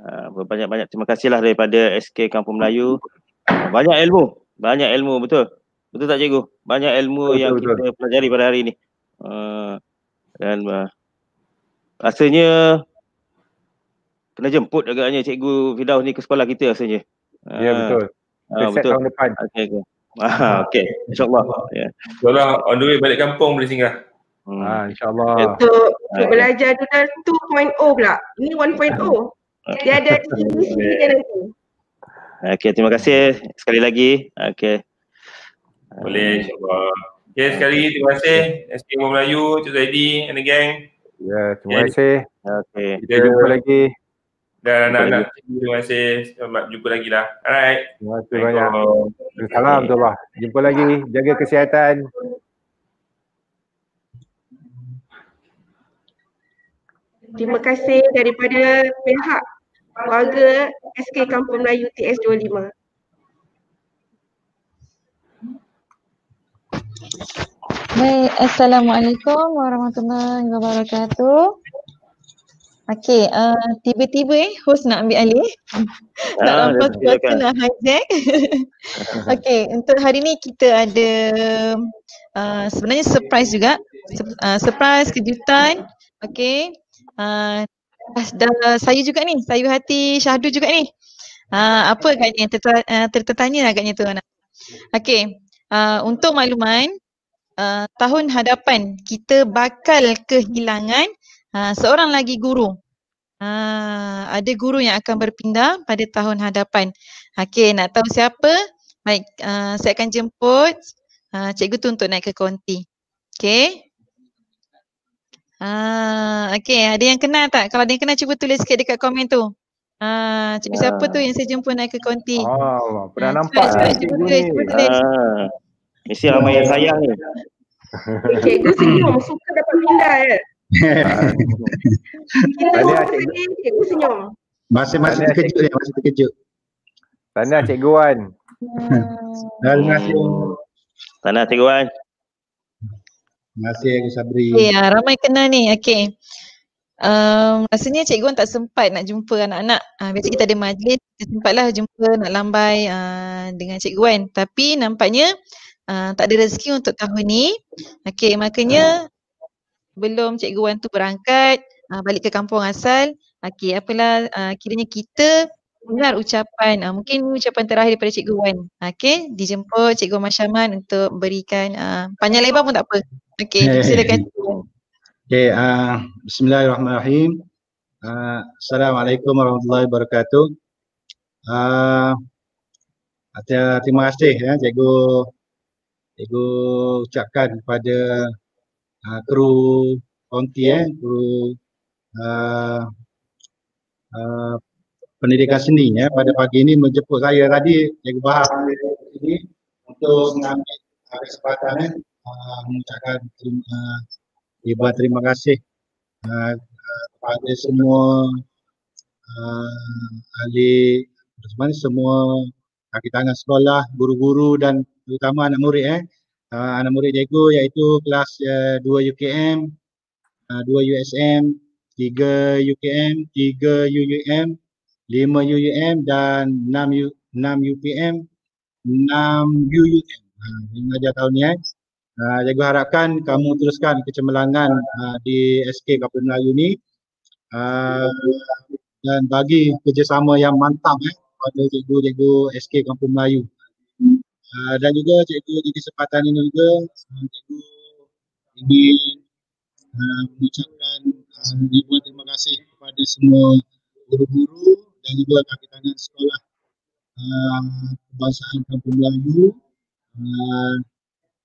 S1: Uh, banyak-banyak terima kasihlah daripada SK Kampung Melayu. Banyak ilmu, banyak ilmu betul. Betul tak Cikgu? Banyak ilmu
S2: Betul,
S1: yang
S2: betul.
S1: kita pelajari pada hari ini. Uh, dan uh, rasanya kena jemput agaknya Cikgu Firdaus ni ke sekolah kita rasanya.
S2: Ya betul.
S1: Ah,
S2: set
S1: betul.
S2: tahun depan.
S1: Okey, okey. Ah, okey. InsyaAllah. Ya.
S3: Kalau on the way balik kampung boleh singgah.
S1: Hmm.
S2: Ah insya-Allah.
S4: Untuk, untuk belajar Doodle 2.0 pula. Ini 1.0. Dia ada sini dia nanti.
S1: Okey, terima kasih sekali lagi. Okey.
S3: Boleh insyaAllah. Okay, sekali lagi terima kasih SK Kampung Melayu, Cik Zaidi and the gang.
S2: Ya, terima kasih.
S1: Okey.
S2: Kita jumpa lagi.
S3: Dan anak-anak cikgu terima kasih. Selamat jumpa lagi lah. Alright.
S2: Terima kasih banyak.
S3: Assalamualaikum.
S2: Salam Abdullah. Jumpa lagi. Jaga kesihatan.
S4: Terima kasih daripada pihak warga SK Kampung Melayu TS25.
S6: Baik, Assalamualaikum warahmatullahi wabarakatuh. Okey, uh, tiba-tiba eh host nak ambil alih. nak
S1: Ah,
S6: lampau
S1: silakan.
S6: kuasa nak hijack. Okey, untuk hari ni kita ada uh, sebenarnya surprise juga. Uh, surprise, kejutan. Okey. Uh, dah saya juga ni, saya hati Syahdu juga ni. Uh, apa agaknya uh, tertanya agaknya tu anak. Okey, uh, untuk makluman uh, tahun hadapan kita bakal kehilangan uh, seorang lagi guru. Uh, ada guru yang akan berpindah pada tahun hadapan. Okey, nak tahu siapa? Baik, uh, saya akan jemput uh, cikgu tu untuk naik ke konti. Okey. Ah, okey, ada yang kenal tak? Kalau ada yang kenal cuba tulis sikit dekat komen tu. Ah, cikgu siapa tu yang saya jumpa naik ke konti?
S2: Oh, pernah
S6: Ah,
S2: nampak ah,
S6: cepat,
S2: cikgu
S6: cepat,
S2: ni.
S6: cepat tulis.
S1: Ah. Mesti ramai yang sayang ni.
S4: Cikgu senyum, suka dapat pindah ya. Orang
S2: cikgu.
S4: cikgu senyum.
S7: Masih masih
S2: Tahniah,
S7: terkejut ni, masih terkejut.
S2: Tahniah Cikgu Wan.
S7: Ah, Terima kasih.
S1: Tanah Cikgu Wan.
S7: Terima kasih Ibu Sabri.
S6: Ah, ramai kenal ni. Okey. Um, rasanya cikgu Wan tak sempat nak jumpa anak-anak. Ah, biasa kita ada majlis, kita sempatlah jumpa nak lambai ah, dengan cikgu Wan. Tapi nampaknya ah, tak ada rezeki untuk tahun ni. Okey, makanya belum cikgu Wan tu berangkat ah, balik ke kampung asal. Okey, apalah ah, kiranya kita dengar ucapan, ah, mungkin ucapan terakhir daripada cikgu Wan. Okey, dijemput cikgu Masyaman untuk berikan ah, panjang lebar pun tak apa. Okey, silakan cikgu Wan.
S7: Okey, uh, bismillahirrahmanirrahim. Uh, Assalamualaikum warahmatullahi wabarakatuh. Uh, terima kasih ya cikgu cikgu ucapkan kepada uh, kru konti eh, kru uh, uh, pendidikan seni ya pada pagi ini menjemput saya tadi cikgu Bahar ini untuk mengambil uh, kesempatan eh, uh, mengucapkan terima, ribuan terima kasih uh, uh, kepada semua uh, ahli sebenarnya semua kaki tangan sekolah, guru-guru dan terutama anak murid eh uh, anak murid cikgu iaitu kelas uh, 2 UKM, uh, 2 USM, 3 UKM, 3 UUM, 5 UUM dan 6 U, 6 UPM, 6 UUM. Uh, ini ajar tahun ni eh. Uh, cikgu harapkan kamu teruskan kecemerlangan uh, di SK Kapal Melayu ni uh, dan bagi kerjasama yang mantap eh, pada cikgu-cikgu SK Kampung Melayu. Uh, dan juga cikgu di kesempatan ini juga uh, cikgu ingin uh, mengucapkan uh, ribuan terima kasih kepada semua guru-guru dan juga kaki tangan sekolah uh, kebangsaan Kampung Melayu. Uh,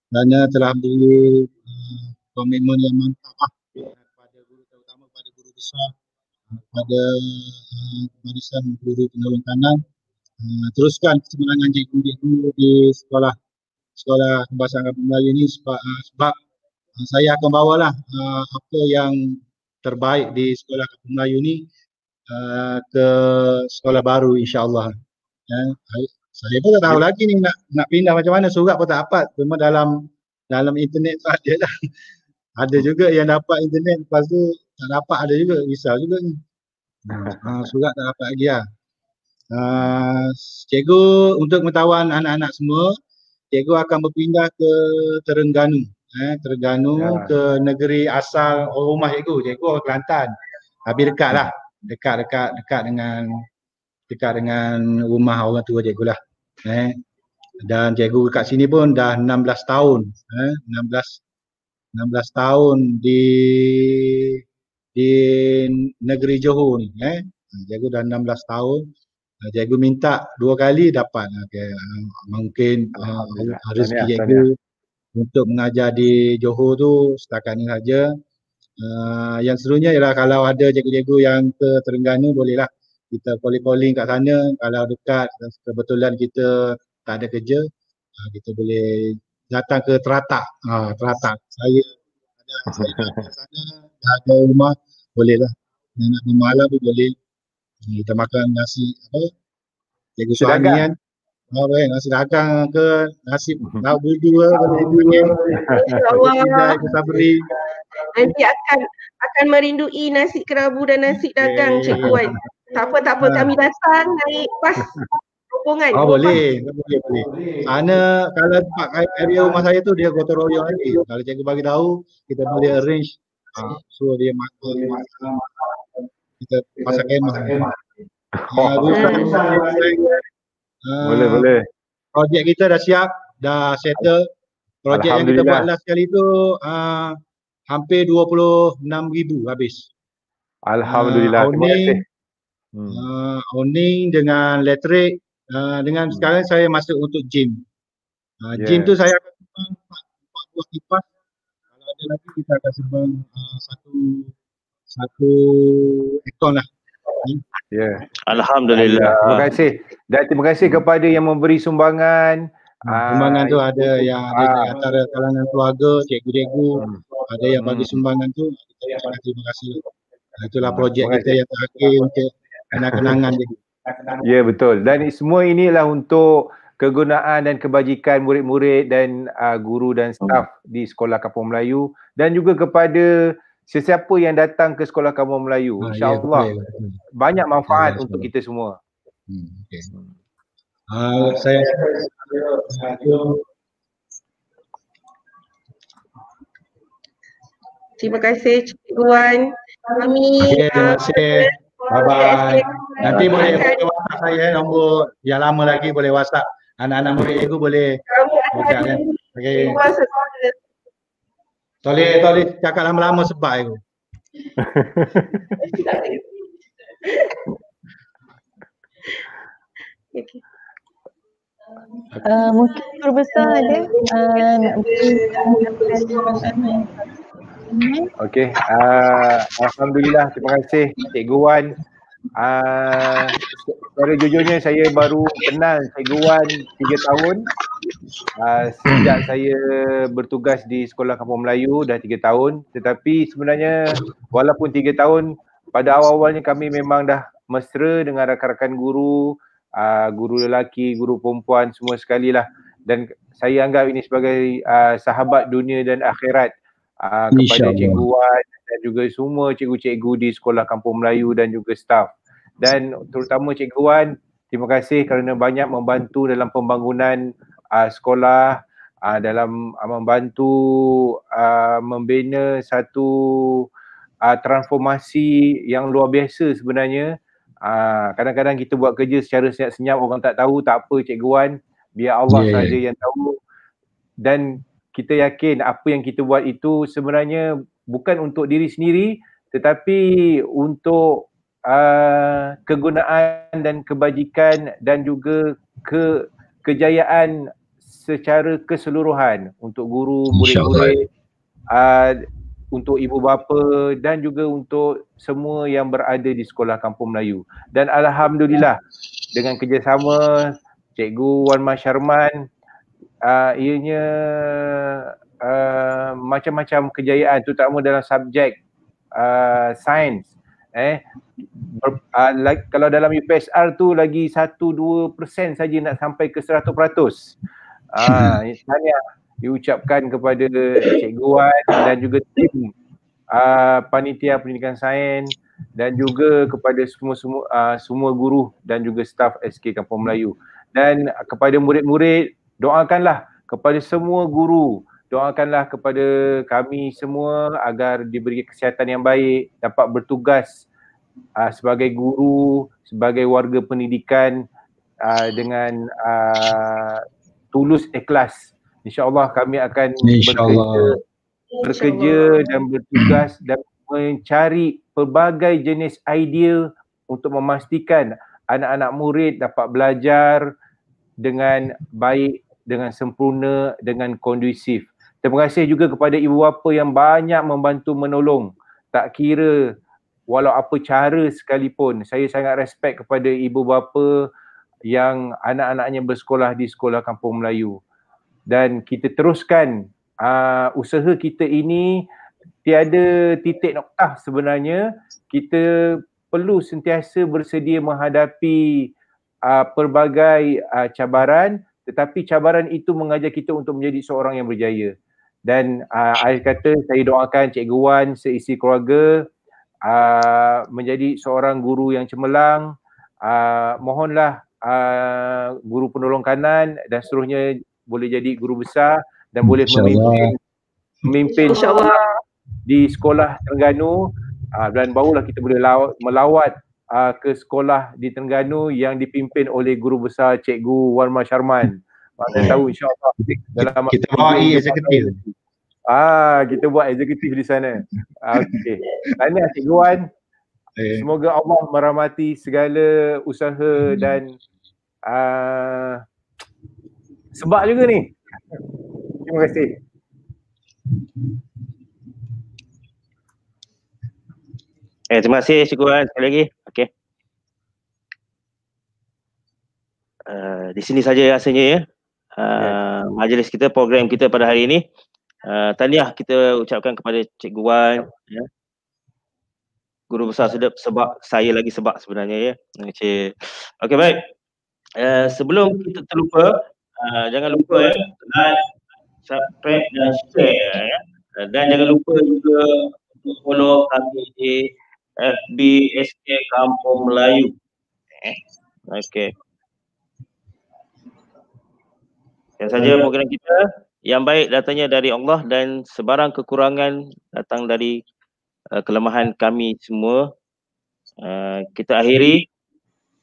S7: kerana telah beri uh, komitmen yang mantap lah kepada guru terutama kepada guru besar uh, kepada uh, barisan guru penolong kanan uh, teruskan kesemangat cikgu-cikgu di sekolah sekolah kebangsaan Kampung Melayu ini sebab, uh, sebab uh, saya akan bawalah uh, apa yang terbaik di sekolah Kampung Melayu ni uh, ke sekolah baru insyaAllah. Ya, saya pun tak tahu lagi ni nak nak pindah macam mana surat pun tak dapat. Cuma dalam dalam internet tu ada lah. Ada juga yang dapat internet lepas tu tak dapat ada juga risau juga ni. Uh, surat tak dapat lagi lah uh, cikgu untuk pengetahuan anak-anak semua cikgu akan berpindah ke Terengganu eh, Terengganu ya. ke negeri asal rumah cikgu cikgu orang Kelantan tapi dekat lah dekat dekat dekat dengan dekat dengan rumah orang tua cikgu lah. Eh. Dan cikgu kat sini pun dah 16 tahun. Eh. 16 16 tahun di di negeri Johor ni. Eh. Cikgu dah 16 tahun. Cikgu minta dua kali dapat. Okay. Mungkin uh, rezeki cikgu untuk mengajar di Johor tu setakat ni saja. Uh, yang serunya ialah kalau ada cikgu-cikgu yang ke Terengganu bolehlah kita calling-calling kat sana kalau dekat kebetulan kita tak ada kerja uh, kita boleh datang ke Teratak uh, Teratak saya ada saya ada sana ada rumah bolehlah nak nak malam pun boleh kita makan nasi apa cikgu suami kan Oh, baik. Nasi dagang ke nasi lauk budu ke boleh bunyi.
S4: InsyaAllah. Nanti akan akan merindui nasi kerabu dan nasi dagang okay. cikgu Wan. Tak apa, tak apa. Kami datang naik pas rombongan.
S7: Oh, boleh. boleh. Boleh, Sana kalau tempat area rumah saya tu dia gotong royong lagi. Kalau cikgu bagi tahu, kita boleh arrange. Uh, so dia makan, kita pasang kemah. Uh,
S2: uh, boleh, boleh.
S7: Projek kita dah siap, dah settle. Projek yang kita buat last kali tu uh, hampir 26,000 habis.
S2: Alhamdulillah. Uh, terima kasih.
S7: Hmm. Uh, owning dengan elektrik uh, dengan hmm. sekarang saya masuk untuk gym. Uh, yeah. Gym tu saya akan sembang empat buah kipas. Kalau ada lagi kita akan sembang uh, satu satu ekor lah.
S2: Ya. Yeah.
S1: Alhamdulillah.
S2: Terima kasih. Dan terima kasih kepada yang memberi sumbangan.
S7: Sumbangan uh, tu ada yang ada uh, antara kalangan keluarga, cikgu-cikgu, hmm. ada yang bagi hmm. sumbangan tu. Kita terima kasih. Itulah projek kita yang terakhir untuk kenangan-kenangan dia.
S2: Ya betul dan semua inilah untuk kegunaan dan kebajikan murid-murid dan uh, guru dan staf hmm. di Sekolah Kampung Melayu dan juga kepada sesiapa yang datang ke Sekolah Kampung Melayu. Ha, InsyaAllah ya, banyak manfaat ya, untuk kita semua. Hmm, okay.
S7: uh, saya
S4: Terima kasih Cikgu Wan. Kami
S7: okay, terima kasih. Bye bye. Nanti boleh boleh WhatsApp saya nombor yang lama lagi boleh WhatsApp. Anak-anak murid cikgu boleh. Okey. Kan? Okey. Toleh toleh cakap lama-lama sebab itu.
S6: Uh, mungkin guru besar ada uh, nak
S2: Okey, uh, Alhamdulillah, terima kasih Cikgu Wan. Uh, secara jujurnya saya baru kenal Cikgu Wan 3 tahun. Uh, sejak saya bertugas di Sekolah Kampung Melayu dah 3 tahun. Tetapi sebenarnya walaupun 3 tahun, pada awal-awalnya kami memang dah mesra dengan rakan-rakan guru, uh, guru lelaki, guru perempuan semua sekali lah. dan saya anggap ini sebagai uh, sahabat dunia dan akhirat uh, kepada Cikgu Wan dan juga semua cikgu-cikgu di Sekolah Kampung Melayu dan juga staf. Dan terutama Cikgu Wan, terima kasih kerana banyak membantu dalam pembangunan uh, sekolah uh, dalam uh, membantu uh, membina satu uh, transformasi yang luar biasa sebenarnya. Uh, kadang-kadang kita buat kerja secara senyap-senyap orang tak tahu, tak apa Cikgu Wan biar Allah yeah, saja yeah. yang tahu dan kita yakin apa yang kita buat itu sebenarnya bukan untuk diri sendiri tetapi untuk uh, kegunaan dan kebajikan dan juga ke kejayaan secara keseluruhan untuk guru murid-murid uh, untuk ibu bapa dan juga untuk semua yang berada di sekolah Kampung Melayu. Dan alhamdulillah dengan kerjasama Cikgu Wan Masharman uh, ianya uh, macam-macam kejayaan terutama dalam subjek uh, sains eh ber, uh, like, kalau dalam UPSR tu lagi 1-2% saja nak sampai ke 100%. Ah uh, tanya diucapkan kepada Cikgu Wan dan juga tim uh, panitia pendidikan sains dan juga kepada semua semua uh, semua guru dan juga staf SK Kampung Melayu dan kepada murid-murid doakanlah kepada semua guru. Doakanlah kepada kami semua agar diberi kesihatan yang baik dapat bertugas uh, sebagai guru sebagai warga pendidikan uh, dengan uh, tulus ikhlas. Insyaallah kami akan insya-Allah. bekerja, bekerja dan bertugas dan mencari pelbagai jenis idea untuk memastikan anak-anak murid dapat belajar dengan baik, dengan sempurna, dengan kondusif. Terima kasih juga kepada ibu bapa yang banyak membantu menolong. Tak kira walau apa cara sekalipun, saya sangat respect kepada ibu bapa yang anak-anaknya bersekolah di sekolah kampung Melayu. Dan kita teruskan uh, usaha kita ini tiada titik noktah sebenarnya. Kita perlu sentiasa bersedia menghadapi uh, pelbagai uh, cabaran tetapi cabaran itu mengajar kita untuk menjadi seorang yang berjaya. Dan uh, saya kata saya doakan Cikgu Wan seisi keluarga uh, menjadi seorang guru yang cemerlang. Uh, mohonlah uh, guru penolong kanan dan seterusnya boleh jadi guru besar dan boleh memimpin memimpin di sekolah Terengganu. Uh, dan barulah kita boleh lawat, melawat uh, ke sekolah di Terengganu yang dipimpin oleh guru besar Cikgu Warma Sharman. Mana yeah. tahu insyaAllah
S7: dalam kita bawa eksekutif.
S2: Ah, kita buat eksekutif di sana. Okey. Tahniah Cikgu Wan. Yeah. Semoga Allah merahmati segala usaha dan uh, sebab juga ni. Terima kasih.
S1: Eh, terima kasih Cikgu Wan sekali lagi. Okey. Uh, di sini saja rasanya ya. Uh. Majlis kita, program kita pada hari ini. Uh, tahniah kita ucapkan kepada Cikgu Wan. Ya. Guru besar sedap sebab saya lagi sebab sebenarnya ya. Okey. Okey baik. Uh, sebelum kita terlupa, uh, jangan lupa ya. Like, subscribe dan share ya. Dan jangan lupa juga untuk follow kami di FB SK Kampung Melayu. Eh, okey. Yang saja program kita yang baik datangnya dari Allah dan sebarang kekurangan datang dari uh, kelemahan kami semua. Uh, kita akhiri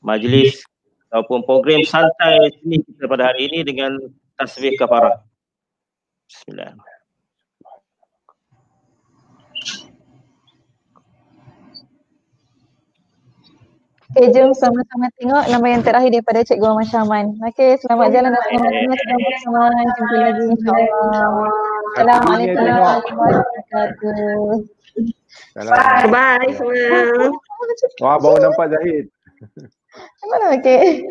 S1: majlis ataupun program santai sini kita pada hari ini dengan tasbih kafarah. Bismillahirrahmanirrahim.
S6: Okay, jom sama-sama tengok nama yang terakhir daripada Cikgu Ahmad Syaman. Okay, selamat jalan dan selamat tinggal. Jumpa lagi insyaAllah. Assalamualaikum warahmatullahi wabarakatuh.
S4: Bye semua.
S2: Wah, baru nampak Zahid.
S6: Mana okay.